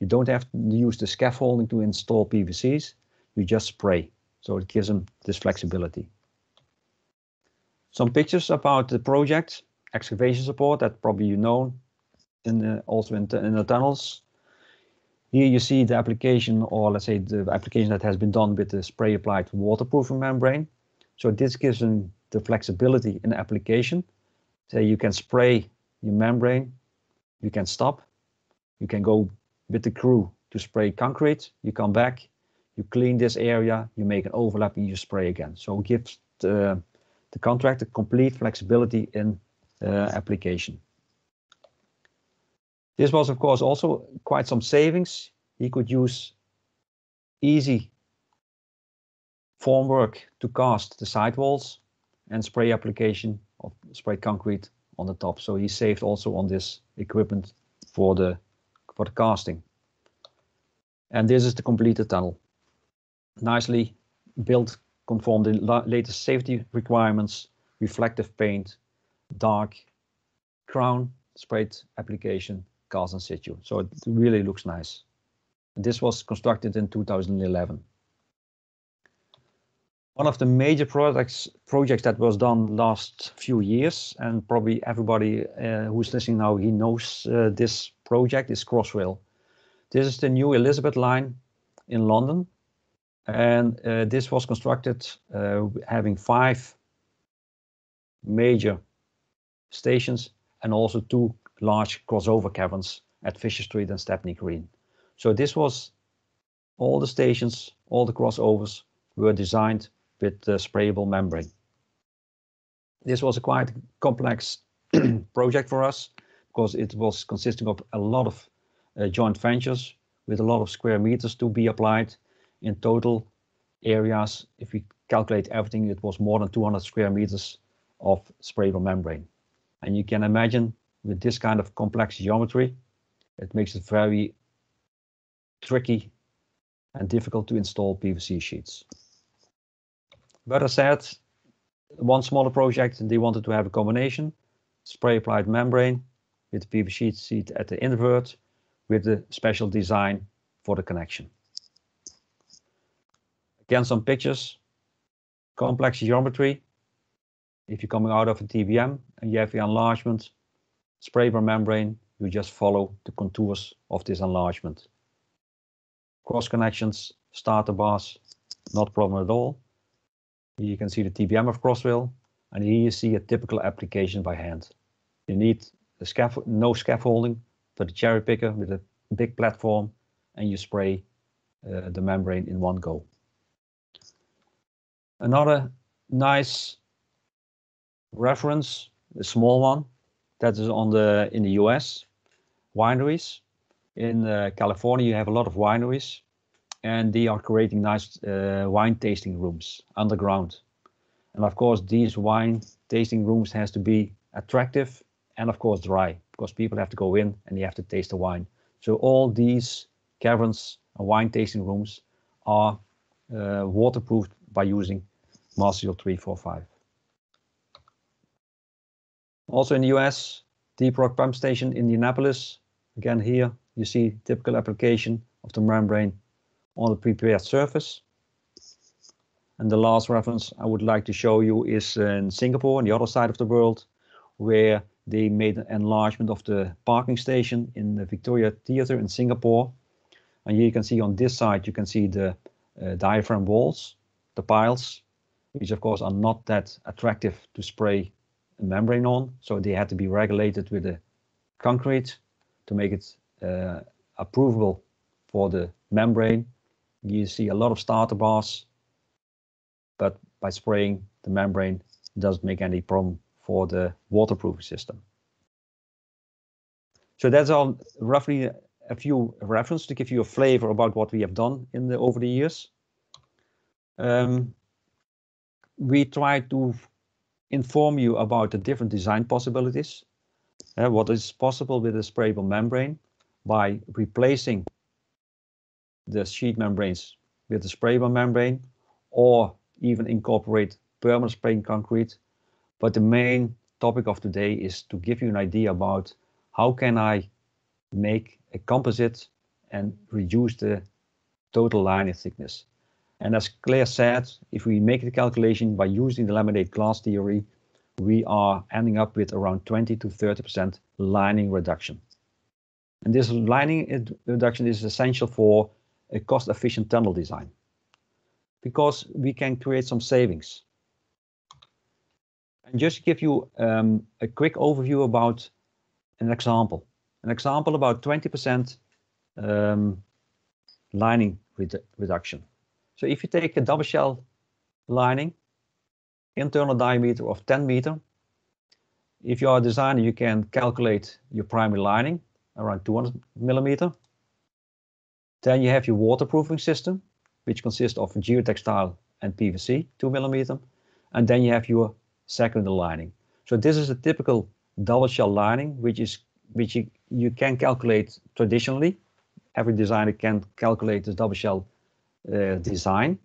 You don't have to use the scaffolding to install PVCs, you just spray. So it gives him this flexibility. Some pictures about the project, excavation support that probably you know, in the, also in, in the tunnels. Here you see the application, or let's say the application that has been done with the spray applied waterproofing membrane. So this gives them the flexibility in application. So you can spray your membrane, you can stop, you can go with the crew to spray concrete, you come back, you clean this area, you make an overlap and you spray again. So it gives the the contract a complete flexibility in uh, application. This was, of course, also quite some savings. He could use easy formwork to cast the sidewalls and spray application of spray concrete on the top. So he saved also on this equipment for the for the casting. And this is the completed tunnel. Nicely built conform the latest safety requirements, reflective paint, dark crown, sprayed application, cast in situ. So it really looks nice. This was constructed in 2011. One of the major projects that was done last few years, and probably everybody uh, who's listening now, he knows uh, this project is Crossrail. This is the new Elizabeth line in London, and uh, this was constructed uh, having five major stations and also two large crossover caverns at Fisher Street and Stepney Green. So this was all the stations, all the crossovers were designed with the sprayable membrane. This was a quite complex project for us because it was consisting of a lot of uh, joint ventures with a lot of square meters to be applied in total areas, if we calculate everything, it was more than 200 square meters of sprayable membrane. And you can imagine with this kind of complex geometry, it makes it very tricky and difficult to install PVC sheets. But I said, one smaller project, and they wanted to have a combination, spray applied membrane with PVC sheet seat at the invert with the special design for the connection. Again, some pictures, complex geometry. If you're coming out of a TBM and you have the enlargement, sprayable membrane, you just follow the contours of this enlargement. Cross connections, starter bars, not problem at all. Here you can see the TBM of Crossrail, and here you see a typical application by hand. You need no scaffolding, but a cherry picker with a big platform, and you spray uh, the membrane in one go. Another nice reference, a small one, that is on the in the US, wineries. In uh, California, you have a lot of wineries, and they are creating nice uh, wine tasting rooms underground. And of course, these wine tasting rooms has to be attractive and of course dry, because people have to go in and they have to taste the wine. So all these caverns and wine tasting rooms are uh, waterproofed by using Master 345. Also in the US, Deep Rock Pump Station, in Indianapolis. Again here, you see typical application of the membrane on the prepared surface. And the last reference I would like to show you is in Singapore, on the other side of the world, where they made an enlargement of the parking station in the Victoria Theatre in Singapore. And here you can see on this side, you can see the uh, diaphragm walls, the piles, which of course are not that attractive to spray a membrane on. So they had to be regulated with the concrete to make it uh, approvable for the membrane. You see a lot of starter bars but by spraying the membrane doesn't make any problem for the waterproofing system. So that's all roughly a few reference to give you a flavor about what we have done in the over the years. Um, we try to inform you about the different design possibilities, uh, what is possible with a sprayable membrane by replacing the sheet membranes with the sprayable membrane or even incorporate permanent spraying concrete. But the main topic of today is to give you an idea about how can I make a composite and reduce the total lining thickness. And as Claire said, if we make the calculation by using the laminate glass theory, we are ending up with around 20 to 30% lining reduction. And this lining reduction is essential for a cost-efficient tunnel design because we can create some savings. And just give you um, a quick overview about an example. An example about 20% um, lining redu reduction. So if you take a double shell lining, internal diameter of 10 meter, if you are a designer, you can calculate your primary lining around 200 millimeter. Then you have your waterproofing system, which consists of geotextile and PVC, 2 millimeter, and then you have your secondary lining. So this is a typical double shell lining, which is which you, you can calculate traditionally. Every designer can calculate this double shell uh, design.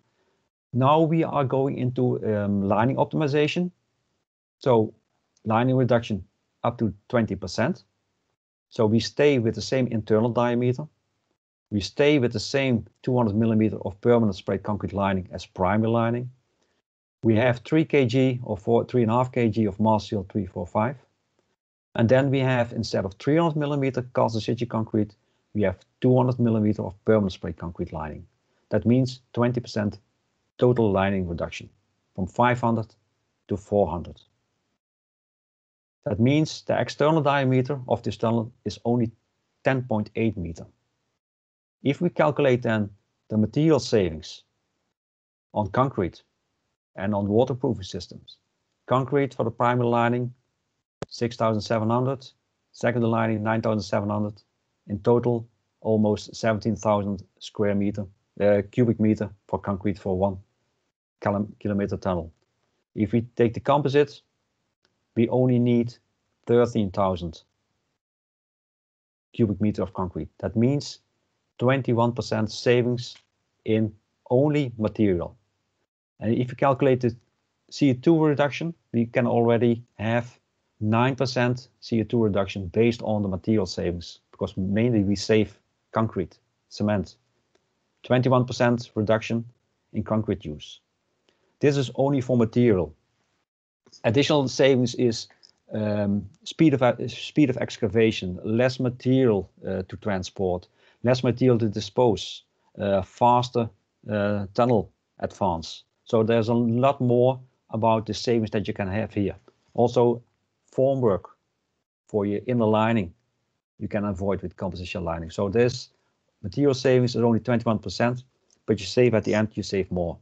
Now we are going into um, lining optimization. So lining reduction up to 20%. So we stay with the same internal diameter, we stay with the same 200 millimeter of permanent sprayed concrete lining as primary lining. We have 3 kg or 4, 3.5 kg of Master 345. And then we have, instead of 300 millimeter cast in concrete, we have 200 millimeter of permanent sprayed concrete lining. That means 20% total lining reduction from 500 to 400. That means the external diameter of this tunnel is only 10.8 meter. If we calculate then the material savings on concrete and on waterproofing systems, concrete for the primary lining 6,700, secondary lining 9,700, in total almost 17,000 square meter, uh, cubic meter for concrete for one kilometer tunnel. If we take the composite, we only need 13,000 cubic meter of concrete. That means 21% savings in only material. And if you calculate the CO2 reduction, we can already have 9% CO2 reduction based on the material savings, because mainly we save concrete, cement. 21% reduction in concrete use. This is only for material. Additional savings is um, speed of speed of excavation, less material uh, to transport, less material to dispose, uh, faster uh, tunnel advance. So there's a lot more about the savings that you can have here. Also, formwork for your inner lining you can avoid with composition lining. So this material savings is only 21%, but you save at the end, you save more.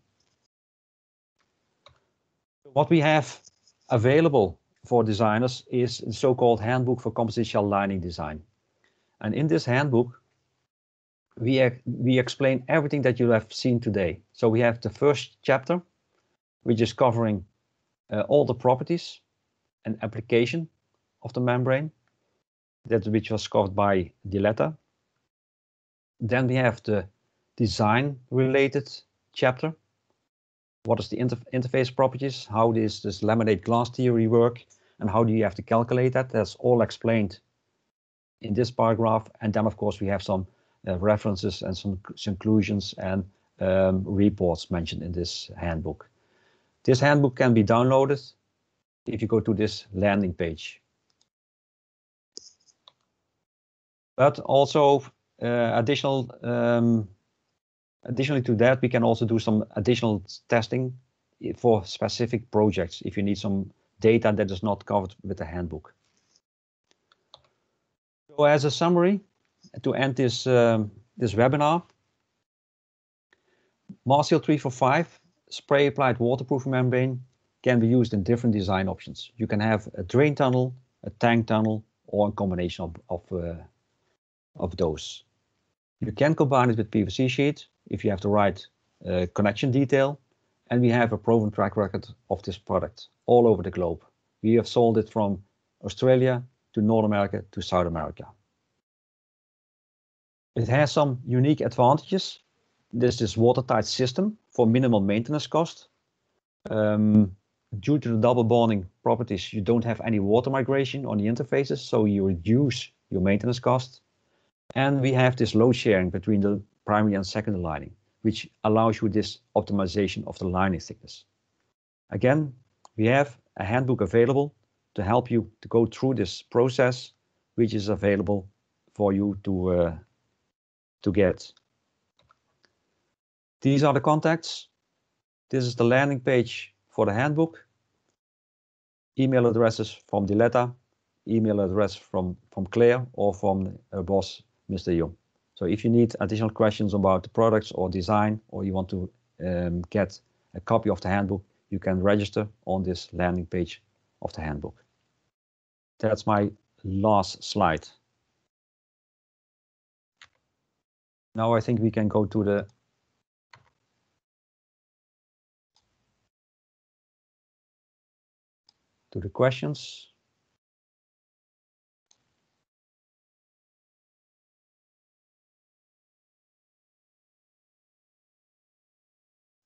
What we have available for designers is the so-called handbook for composition lining design. And in this handbook, we, we explain everything that you have seen today. So we have the first chapter, which is covering uh, all the properties and application of the membrane, that which was covered by Diletta. Then we have the design related chapter, what is the inter interface properties, how does this laminate glass theory work, and how do you have to calculate that. That's all explained in this paragraph. And then, of course, we have some references and some conclusions and um, reports mentioned in this handbook. This handbook can be downloaded if you go to this landing page. But also uh, additional um, additionally to that, we can also do some additional testing for specific projects if you need some data that is not covered with the handbook. So as a summary, to end this, um, this webinar, MasterSeal 345 spray applied waterproof membrane can be used in different design options. You can have a drain tunnel, a tank tunnel, or a combination of, of, uh, of those. You can combine it with PVC sheet if you have the right uh, connection detail. And we have a proven track record of this product all over the globe. We have sold it from Australia to North America to South America. It has some unique advantages. This is watertight system for minimal maintenance cost. Um, due to the double bonding properties, you don't have any water migration on the interfaces, so you reduce your maintenance cost. And we have this load sharing between the primary and secondary lining, which allows you this optimization of the lining thickness. Again, we have a handbook available to help you to go through this process, which is available for you to, uh, to get. These are the contacts. This is the landing page for the handbook. Email addresses from Diletta, email address from, from Claire or from her boss, Mr. Young. So if you need additional questions about the products or design, or you want to um, get a copy of the handbook, you can register on this landing page of the handbook. That's my last slide. Now I think we can go to the to the questions.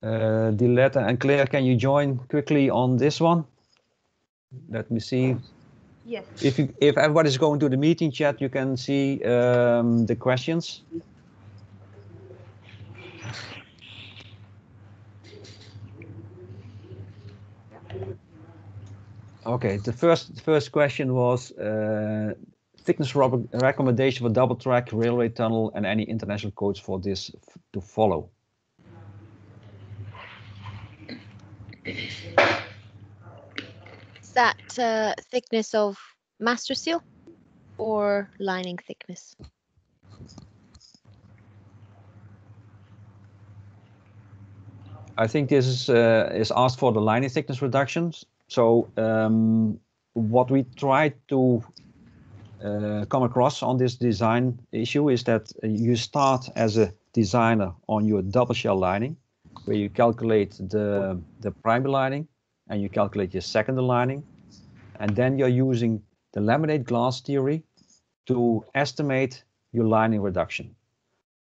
Uh, Diletta and Claire, can you join quickly on this one? Let me see. Yes. If you, if everybody's going to the meeting chat, you can see um, the questions. Okay, the first the first question was uh, thickness recommendation for double track railway tunnel and any international codes for this to follow. Is that uh, thickness of master seal or lining thickness? I think this is uh, is asked for the lining thickness reductions. So um, what we try to uh, come across on this design issue is that you start as a designer on your double shell lining where you calculate the, the primary lining and you calculate your secondary lining. And then you're using the laminate glass theory to estimate your lining reduction.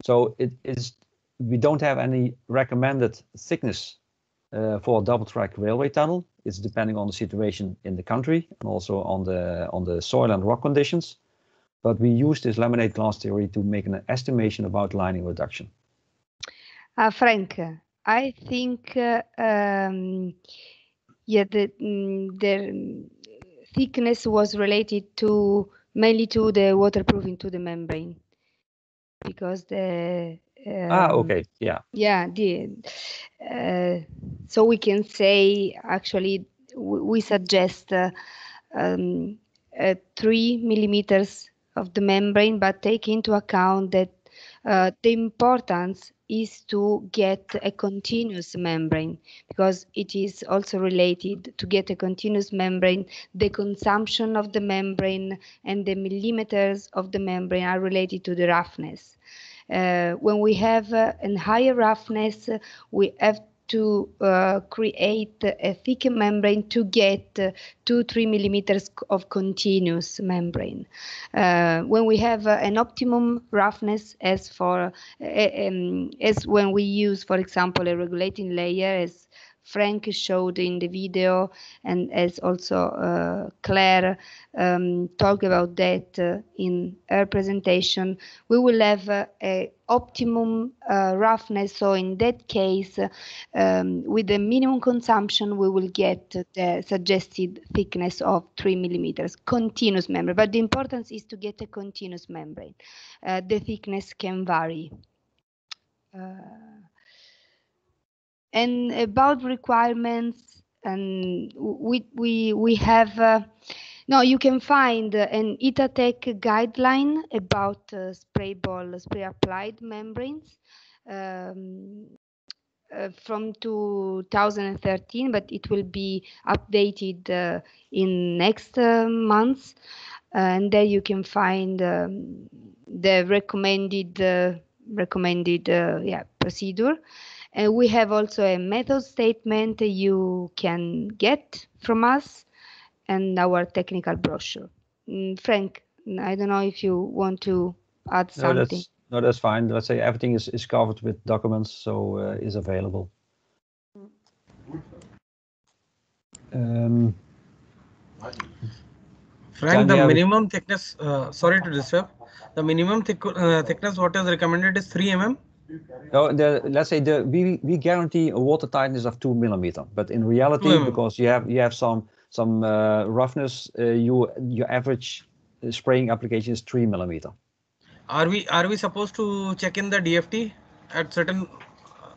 So it is we don't have any recommended thickness uh, for a double track railway tunnel. It's depending on the situation in the country and also on the on the soil and rock conditions. But we use this laminate glass theory to make an estimation about lining reduction. Uh, Frank, I think, uh, um, yeah, the, mm, the thickness was related to mainly to the waterproofing to the membrane because the um, ah okay yeah yeah the uh, so we can say actually we suggest uh, um, uh, three millimeters of the membrane but take into account that uh, the importance is to get a continuous membrane because it is also related to get a continuous membrane. The consumption of the membrane and the millimeters of the membrane are related to the roughness. Uh, when we have uh, a higher roughness, we have to uh, create a thicker membrane to get uh, two, three millimeters of continuous membrane. Uh, when we have uh, an optimum roughness as for uh, um, as when we use, for example, a regulating layer as Frank showed in the video, and as also uh, Claire um, talked about that uh, in her presentation, we will have uh, a optimum uh, roughness. So in that case, um, with the minimum consumption, we will get the suggested thickness of three millimeters, continuous membrane. But the importance is to get a continuous membrane. Uh, the thickness can vary. Uh, and about requirements, and we we we have. Uh, no, you can find an ITAtech guideline about uh, spray ball, spray applied membranes um, uh, from 2013, but it will be updated uh, in next uh, months. and there you can find um, the recommended uh, recommended yeah procedure. And we have also a method statement you can get from us and our technical brochure. Mm, Frank, I don't know if you want to add No, something. that's, no, that's fine. Let's say everything is, is covered with documents, so uh, is available. Um, Frank, the minimum thickness, uh, sorry to disturb, the minimum thick, uh, thickness what is recommended is 3 mm. No, the, let's say the we, we guarantee a water tightness of two millimeter, but in reality, mm. because you have you have some some uh, roughness, uh, you your average uh, spraying application is three millimeter. Are we are we supposed to check in the DFT at certain uh,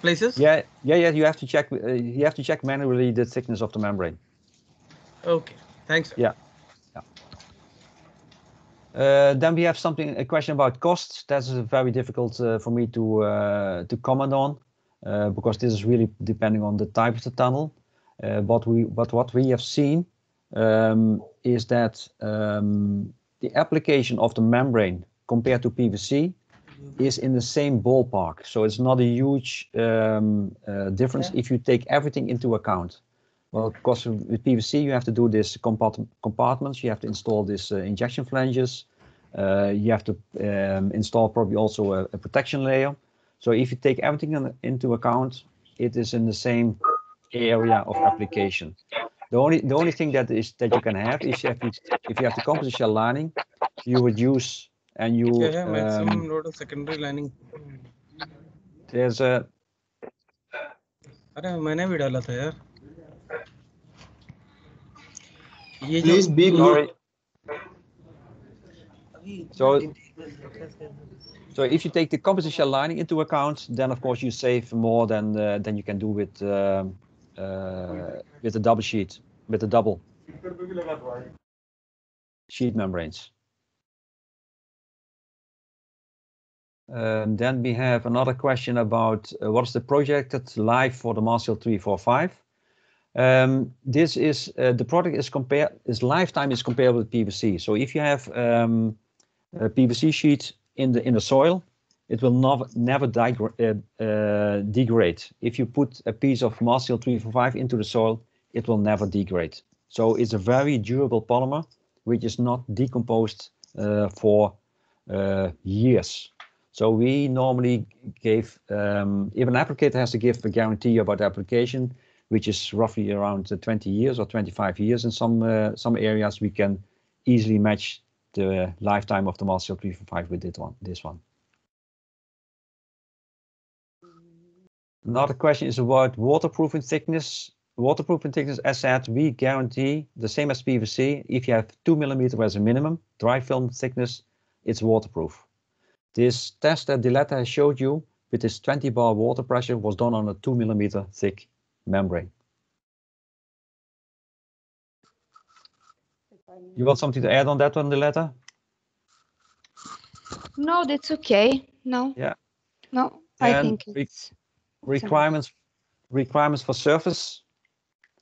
places? Yeah, yeah, yeah. You have to check. Uh, you have to check manually the thickness of the membrane. Okay, thanks. sir. Yeah. Uh, then we have something, a question about costs. That's very difficult uh, for me to uh, to comment on uh, because this is really depending on the type of the tunnel. Uh, but we, but what we have seen um, is that um, the application of the membrane compared to PVC is in the same ballpark. So it's not a huge um, uh, difference if you take everything into account. Well, of course, with PVC, you have to do this compart- compartments. You have to install these uh, injection flanges. Uh, you have to um, install probably also a, a protection layer. So if you take everything in, into account, it is in the same area of application. The only the only thing that is that you can have is if you if you have the composite shell lining, you reduce and you Yeah, yeah, maximum um, load of secondary lining. there's a अरे मैंने भी डाला था यार ये Please be sorry. So, so if you take the composite shell lining into account, then of course you save more than uh, than you can do with um, uh, with a double sheet, with a double sheet membranes. Um, then we have another question about uh, what is the projected life for the MasterSeal 345? Um, this is uh, the product is compare its lifetime is comparable with PVC. So if you have um, a PVC sheet in the in the soil, it will never never uh, uh, degrade. If you put a piece of MasterSeal 345 into the soil, it will never degrade. So it's a very durable polymer which is not decomposed uh, for uh, years. So we normally give, um, if an applicator has to give a guarantee about the application, which is roughly around uh, 20 years or 25 years in some uh, some areas, we can easily match the lifetime of the MasterSeal 345 with this one. This one. Another question is about waterproofing thickness. Waterproofing thickness, as said, we guarantee the same as PVC. If you have two millimeter as a minimum dry film thickness, it's waterproof. This test that Diletta showed you with this 20 bar water pressure was done on a two millimeter thick membrane. You want something to add on that one, Diletta? No, that's okay. No. Yeah. No, I And think we- it's Requirements, requirements for surface.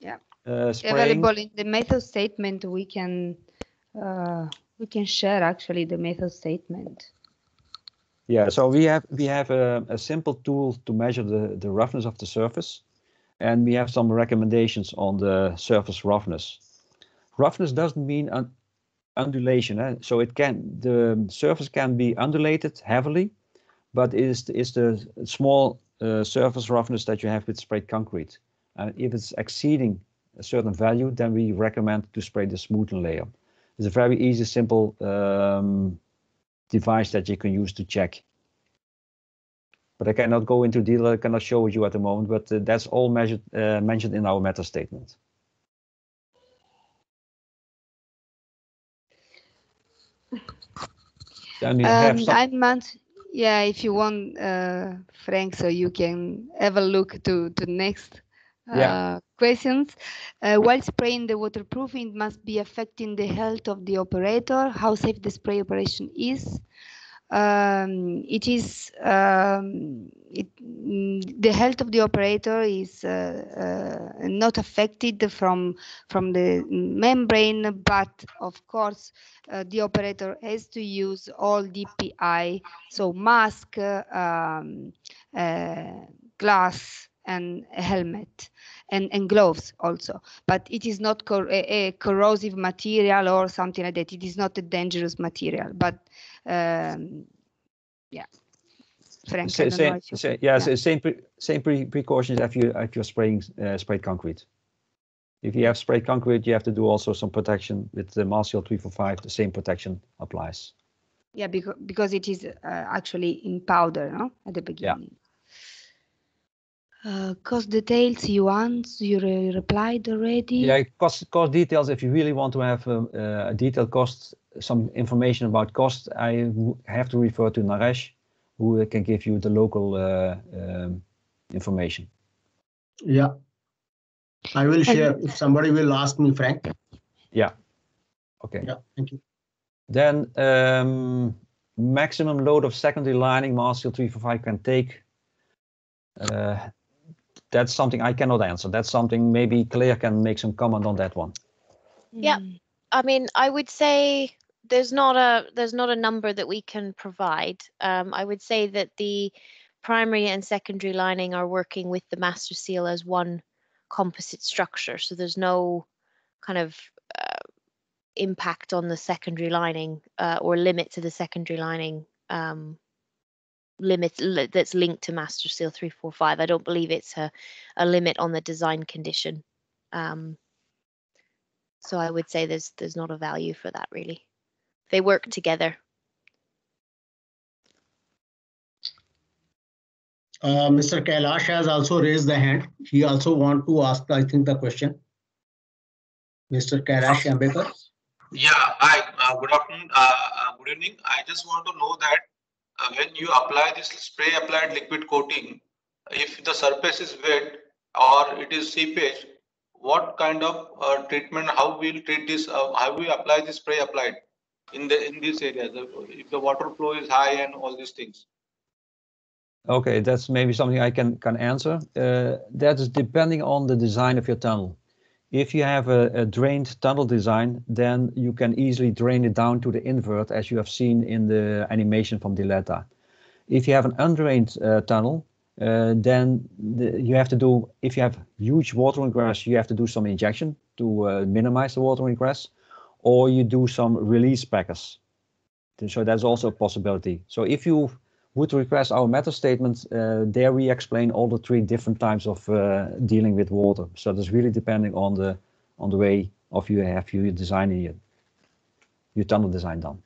Yeah. Uh, available in the method statement. We can uh, we can share actually the method statement. Yeah, so we have we have a, a simple tool to measure the, the roughness of the surface, and we have some recommendations on the surface roughness. Roughness doesn't mean un, undulation, eh? so it can the surface can be undulated heavily, but is is the small uh, surface roughness that you have with sprayed concrete. And if it's exceeding a certain value, then we recommend to spray the smoothing layer. It's a very easy, simple um, device that you can use to check. But I cannot go into detail, I cannot show you at the moment, but uh, that's all measured, uh, mentioned in our method statement. Then you um, nine months. Yeah, if you want, uh, Frank, so you can have a look to to next uh, yeah. questions. Uh, while spraying the waterproofing, it must be affecting the health of the operator. How safe the spray operation is um, it is um, it, the health of the operator is uh, uh, not affected from from the membrane, but of course uh, the operator has to use all DPI, so mask, um, uh, glass, and helmet and, and gloves also. But it is not a, a, corrosive material or something like that. It is not a dangerous material but um, yeah. Frank, same, same, same, yeah, yeah. same pre, same pre precautions if you if you're spraying uh, sprayed concrete. If you have sprayed concrete, you have to do also some protection with the MasterSeal 345. The same protection applies. Yeah, because because it is uh, actually in powder, no? At the beginning. Yeah. Uh, cost details you want you re replied already yeah cost cost details if you really want to have um, uh, a detailed cost some information about cost, I have to refer to Naresh, who can give you the local uh, um, information. Yeah, I will share if somebody will ask me, Frank. Yeah. Okay. Yeah, thank you. Then um, maximum load of secondary lining MasterSeal 345 can take. Uh, that's something I cannot answer. That's something maybe Claire can make some comment on that one. Yeah, I mean, I would say there's not a there's not a number that we can provide. Um, I would say that the primary and secondary lining are working with the master seal as one composite structure. So there's no kind of uh, impact on the secondary lining uh, or limit to the secondary lining um, limit that's linked to master seal 345. I don't believe it's a, a limit on the design condition. Um, so I would say there's there's not a value for that really they work together. Uh, Mr. Kailash has also raised the hand. He also want to ask, I think, the question. Mr. Kailash Ambekar. Yeah, hi, uh, good afternoon, uh, uh, good evening. I just want to know that uh, when you apply this spray applied liquid coating, if the surface is wet or it is seepage, what kind of uh, treatment, how we'll treat this, how we apply this spray applied? in the in this area if the water flow is high and all these things okay that's maybe something i can can answer uh, that is depending on the design of your tunnel if you have a, a, drained tunnel design then you can easily drain it down to the invert as you have seen in the animation from Diletta. if you have an undrained uh, tunnel uh, then the, you have to do if you have huge water ingress you have to do some injection to uh, minimize the water ingress or you do some release packers. So that's also a possibility. So if you would request our method statement, uh, there we explain all the three different types of uh, dealing with water. So it's really depending on the on the way of you have you designing your, your tunnel design done.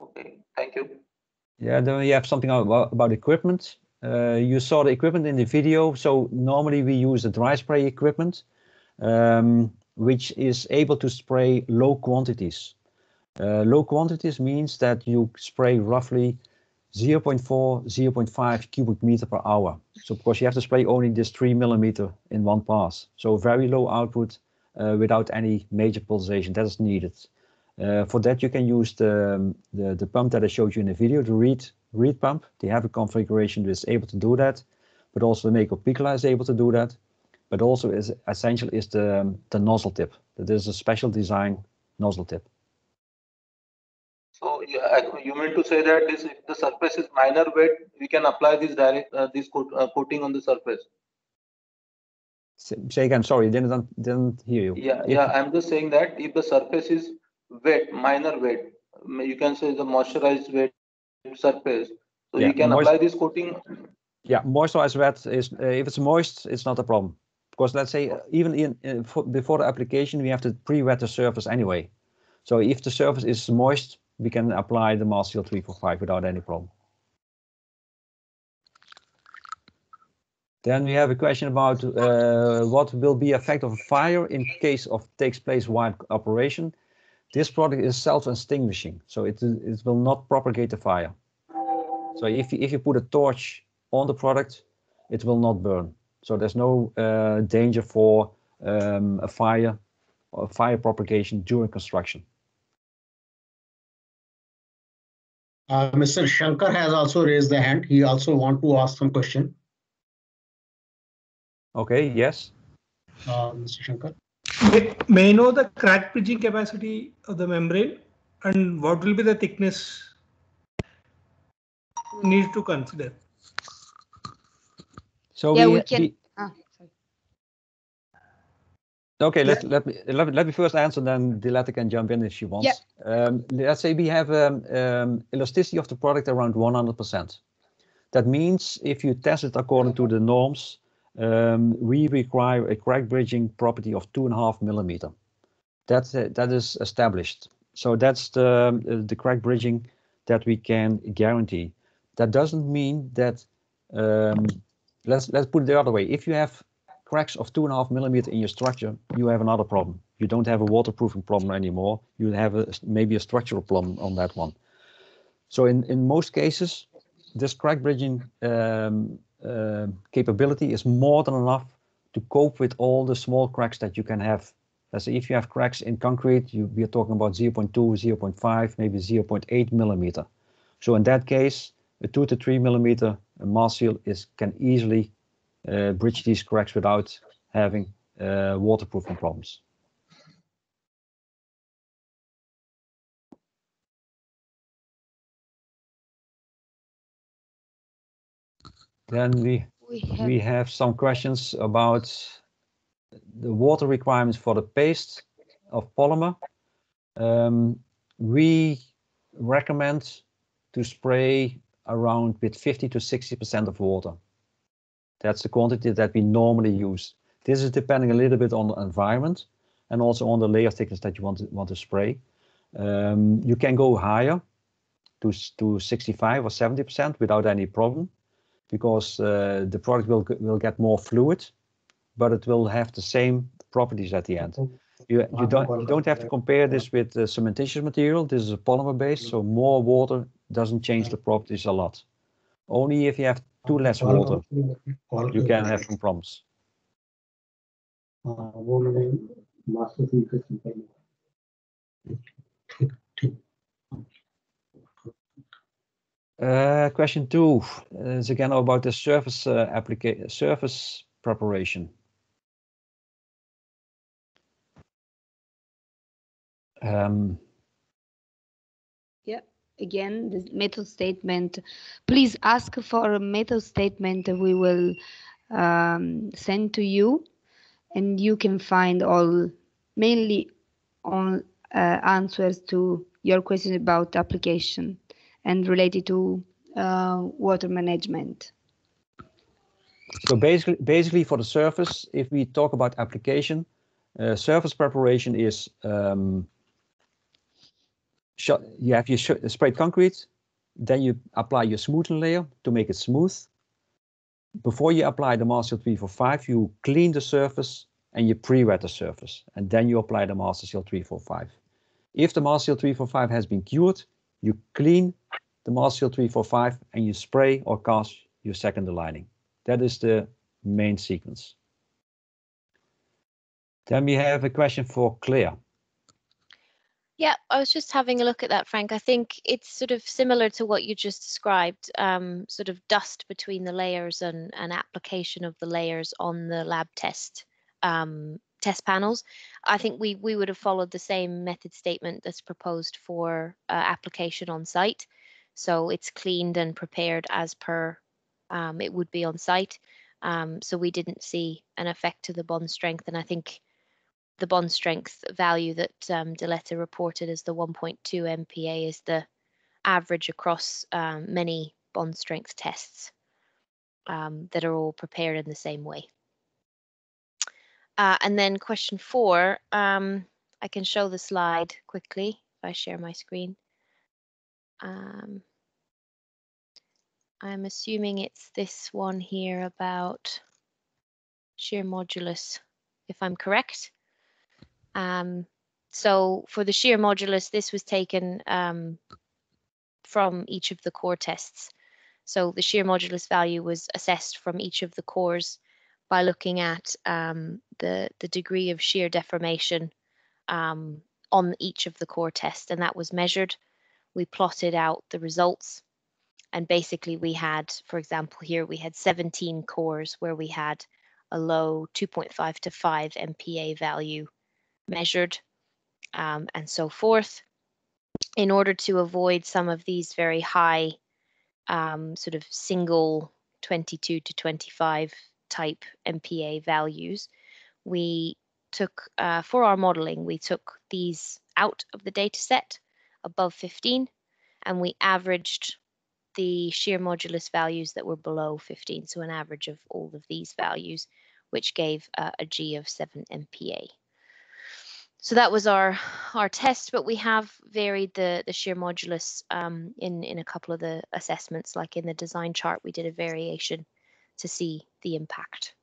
Okay, thank you. Yeah, then we have something about, about equipment. Uh, you saw the equipment in the video. So normally we use the dry spray equipment. Um, which is able to spray low quantities. Uh, low quantities means that you spray roughly 0.4, 0.5 cubic meter per hour. So of course you have to spray only this three millimeter in one pass. So very low output uh, without any major pulsation that is needed. Uh, for that you can use the, the, the, pump that I showed you in the video, the reed, reed pump. They have a configuration that is able to do that, but also the Meyco Piccola is able to do that but also is essential is the, the nozzle tip. That is a special design nozzle tip. You mean to say that this if the surface is minor wet, we can apply this direct uh, this coat, uh, coating on the surface. Say again. Sorry, didn't didn't hear you. Yeah, if, yeah. I'm just saying that if the surface is wet, minor wet, you can say the moisturized wet surface. So yeah, you can moist, apply this coating. Yeah, moisturized wet is uh, if it's moist, it's not a problem. Because let's say even in, in for, before the application, we have to pre-wet the surface anyway. So if the surface is moist, we can apply the Master Seal 345 without any problem. Then we have a question about uh, what will be effect of fire in case of takes place while operation. This product is self-extinguishing, so it, it will not propagate the fire. So if you, if you put a torch on the product, it will not burn. So there's no uh, danger for um, a fire or fire propagation during construction. Uh, Mr. Shankar has also raised the hand. He also want to ask some question. Okay, yes. Uh, Mr. Shankar. May, may I know the crack bridging capacity of the membrane and what will be the thickness need to consider? So yeah, we, we can. We, okay, let, let, me, let, let me first answer, then Diletta can jump in if she wants. Um, let's say we have um, um, elasticity of the product around 100%. That means if you test it according to the norms, um, we require a crack bridging property of two and a half millimeter. That's uh, that is established. So that's the uh, the crack bridging that we can guarantee. That doesn't mean that. Um, let's let's put it the other way. If you have cracks of two and a half millimeter in your structure, you have another problem. You don't have a waterproofing problem anymore. You have a, maybe a structural problem on that one. So in in most cases, this crack bridging um, uh, capability is more than enough to cope with all the small cracks that you can have. As if you have cracks in concrete, you, we are talking about 0.2, 0.5, maybe 0.8 millimeter. So in that case, a two to three millimeter MasterSeal is can easily bridge these cracks without having uh, waterproofing problems. Then we we have, we have some questions about the water requirements for the paste of polymer. Um, we recommend to spray around with 50 to 60% of water. That's the quantity that we normally use. This is depending a little bit on the environment and also on the layer thickness that you want to, want to spray. Um, you can go higher to, to 65 or 70% without any problem because uh, the product will will get more fluid, but it will have the same properties at the end. You, you don't you don't have to compare this with uh, cementitious material. This is a polymer base, so more water doesn't change the properties a lot. Only if you have too less water, you can have some problems. Uh, question two is again about the surface uh, application, surface preparation. Um, again, the method statement. Please ask for a method statement that we will um, send to you, and you can find all mainly on uh, answers to your question about application and related to uh, water management. So basically, basically for the surface, if we talk about application, uh, surface preparation is um, you have your sprayed concrete, then you apply your smoothing layer to make it smooth. Before you apply the Master Seal 345, you clean the surface and you pre-wet the surface, and then you apply the Master Seal 345. If the Master Seal 345 has been cured, you clean the Master Seal 345 and you spray or cast your second lining. That is the main sequence. Then we have a question for Claire. Yeah, I was just having a look at that, Frank. I think it's sort of similar to what you just described, um, sort of dust between the layers and, and application of the layers on the lab test um, test panels. I think we, we would have followed the same method statement that's proposed for uh, application on site. So it's cleaned and prepared as per um, it would be on site. Um, so we didn't see an effect to the bond strength. And I think the bond strength value that um, reported as the 1.2 MPa is the average across um, many bond strength tests um, that are all prepared in the same way. Uh, and then question four, um, I can show the slide quickly if I share my screen. Um, I'm assuming it's this one here about shear modulus, if I'm correct. Um, so for the shear modulus, this was taken um, from each of the core tests. So the shear modulus value was assessed from each of the cores by looking at um, the, the degree of shear deformation um, on each of the core tests, and that was measured. We plotted out the results, and basically we had, for example, here we had 17 cores where we had a low 2.5 to 5 MPa value measured um, and so forth in order to avoid some of these very high um, sort of single 22 to 25 type MPa values, we took, uh, for our modeling, we took these out of the data set above 15 and we averaged the shear modulus values that were below 15, so an average of all of these values, which gave uh, a G of 7 MPa. So that was our our test, but we have varied the the shear modulus um, in in a couple of the assessments, like in the design chart, we did a variation to see the impact.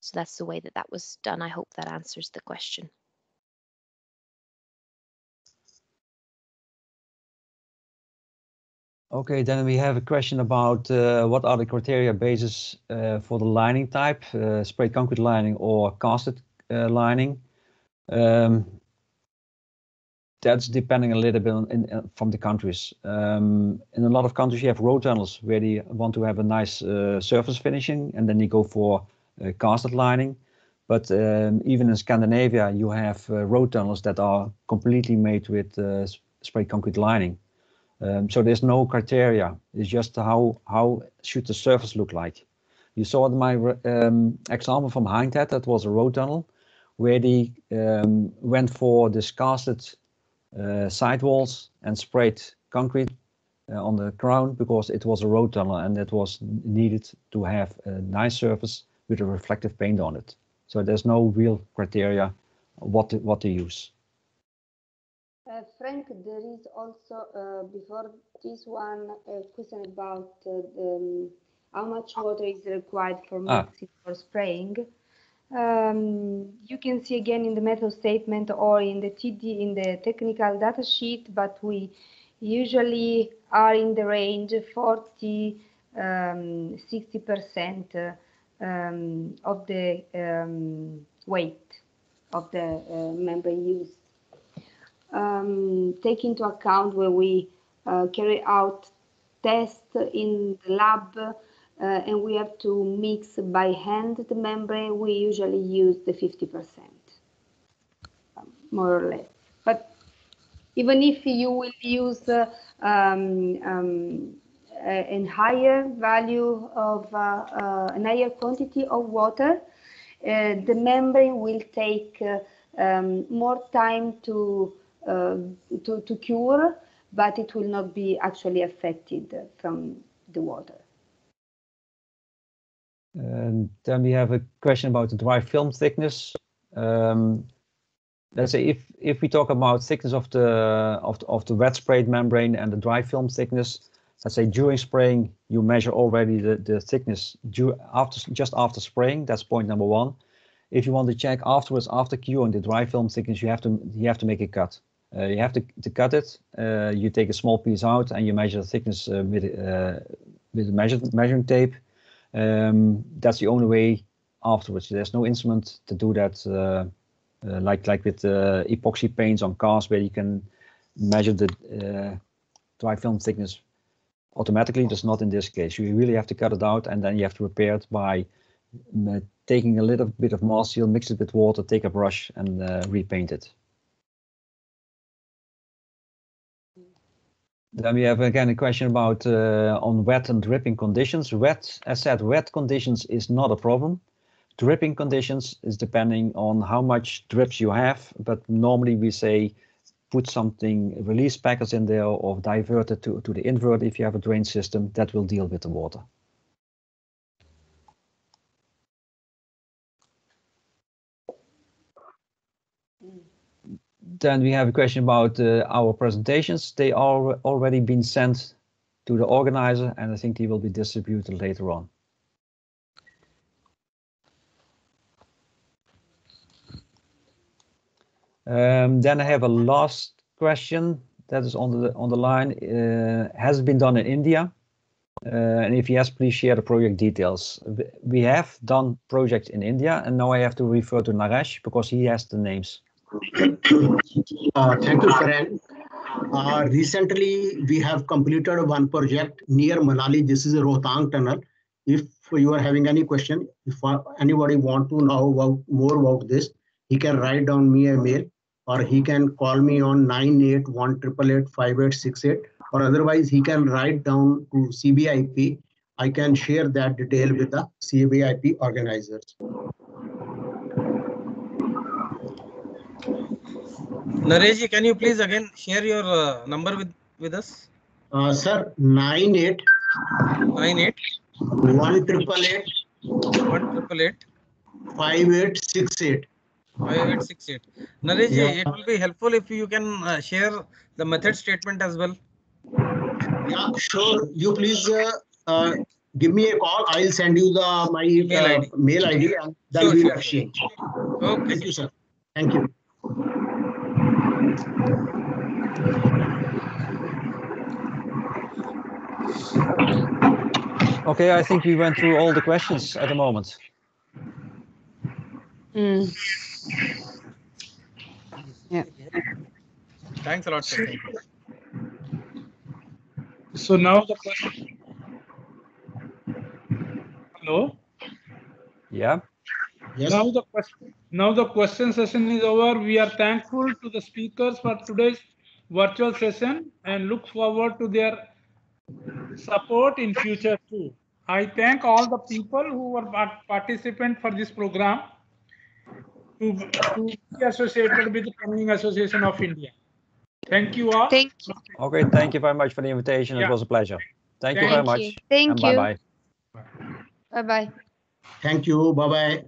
So that's the way that that was done. I hope that answers the question. Okay, then we have a question about uh, what are the criteria basis uh, for the lining type, uh, spray concrete lining or casted uh, lining. Um, that's depending a little bit on, in, in, from the countries. Um, in a lot of countries, you have road tunnels where they want to have a nice uh, surface finishing, and then you go for uh, casted lining. But um, even in Scandinavia, you have uh, road tunnels that are completely made with uh, spray concrete lining. Um, so there's no criteria. It's just how how should the surface look like. You saw my um, example from Hindhead, that was a road tunnel where they um, went for this casted uh, sidewalls and sprayed concrete uh, on the ground because it was a road tunnel and it was needed to have a nice surface with a reflective paint on it. So there's no real criteria what to, what to use. Uh, Frank, there is also uh, before this one a question about uh, the, um, how much water is required for ah. mixing ah. or spraying. Um, you can see again in the method statement or in the TD in the technical data sheet, but we usually are in the range 40, um, 60% um, of the um, weight of the uh, membrane used. Um, take into account when we uh, carry out tests in the lab uh, and we have to mix by hand the membrane, we usually use the 50%, um, more or less. But even if you will use uh, um, um, a, higher value of uh, uh, a higher quantity of water, uh, the membrane will take uh, um, more time to, to, to cure, but it will not be actually affected from the water. And then we have a question about the dry film thickness. Um, let's say if if we talk about thickness of the of the, of the wet sprayed membrane and the dry film thickness, let's say during spraying you measure already the the thickness due after just after spraying. That's point number one. If you want to check afterwards after curing the dry film thickness, you have to you have to make a cut. Uh, you have to, to cut it. Uh, you take a small piece out and you measure the thickness uh, with uh, with a measure, measuring tape um, that's the only way afterwards. There's no instrument to do that uh, uh, like like with uh, epoxy paints on cars where you can measure the uh, dry film thickness automatically. That's not in this case. You really have to cut it out and then you have to repair it by uh, taking a little bit of MasterSeal, mix it with water, take a brush and uh, repaint it. Then we have again a question about uh, on wet and dripping conditions. Wet, as said, wet conditions is not a problem. Dripping conditions is depending on how much drips you have, but normally we say put something release packets in there or divert it to, to the invert if you have a drain system that will deal with the water. Then we have a question about uh, our presentations. They are already been sent to the organizer and I think they will be distributed later on. Um, then I have a last question that is on the on the line. Uh, has it been done in India? Uh, and if yes, please share the project details. We have done projects in India, and now I have to refer to Naresh because he has the names. Uh, thank you, Fran. Uh, recently, we have completed one project near Manali. This is a Rohtang tunnel. If you are having any question, if anybody want to know about, more about this, he can write down me a mail or he can call me on 981885868 or otherwise he can write down to CBIP. I can share that detail with the CBIP organizers. Naresh, can you please again share your uh, number with, with us? Uh, sir, 98 98 1 triple 8 1 triple 8 5868 5868. Naresh, yeah. it will be helpful if you can uh, share the method statement as well. Yeah, sure. You please uh, uh, give me a call. I'll send you the my mail ID, uh, mail ID and that sure, will sure. exchange. Okay. Thank you, sir. Thank you. Okay, I think we went through all the questions at the moment. Mm. Yeah. Thanks a lot, sir. So now the question. Hello. Yeah. Yes. Now the question. Now the question session is over. We are thankful to the speakers for today's virtual session and look forward to their support in future too. I thank all the people who were participant for this program to, to be associated with the Tunneling Association of India. Thank you all. Thank you. Okay, thank you very much for the invitation. Yeah. It was a pleasure. Thank, thank you very much. Thank you. Bye-bye. Bye-bye. Thank you. Bye-bye.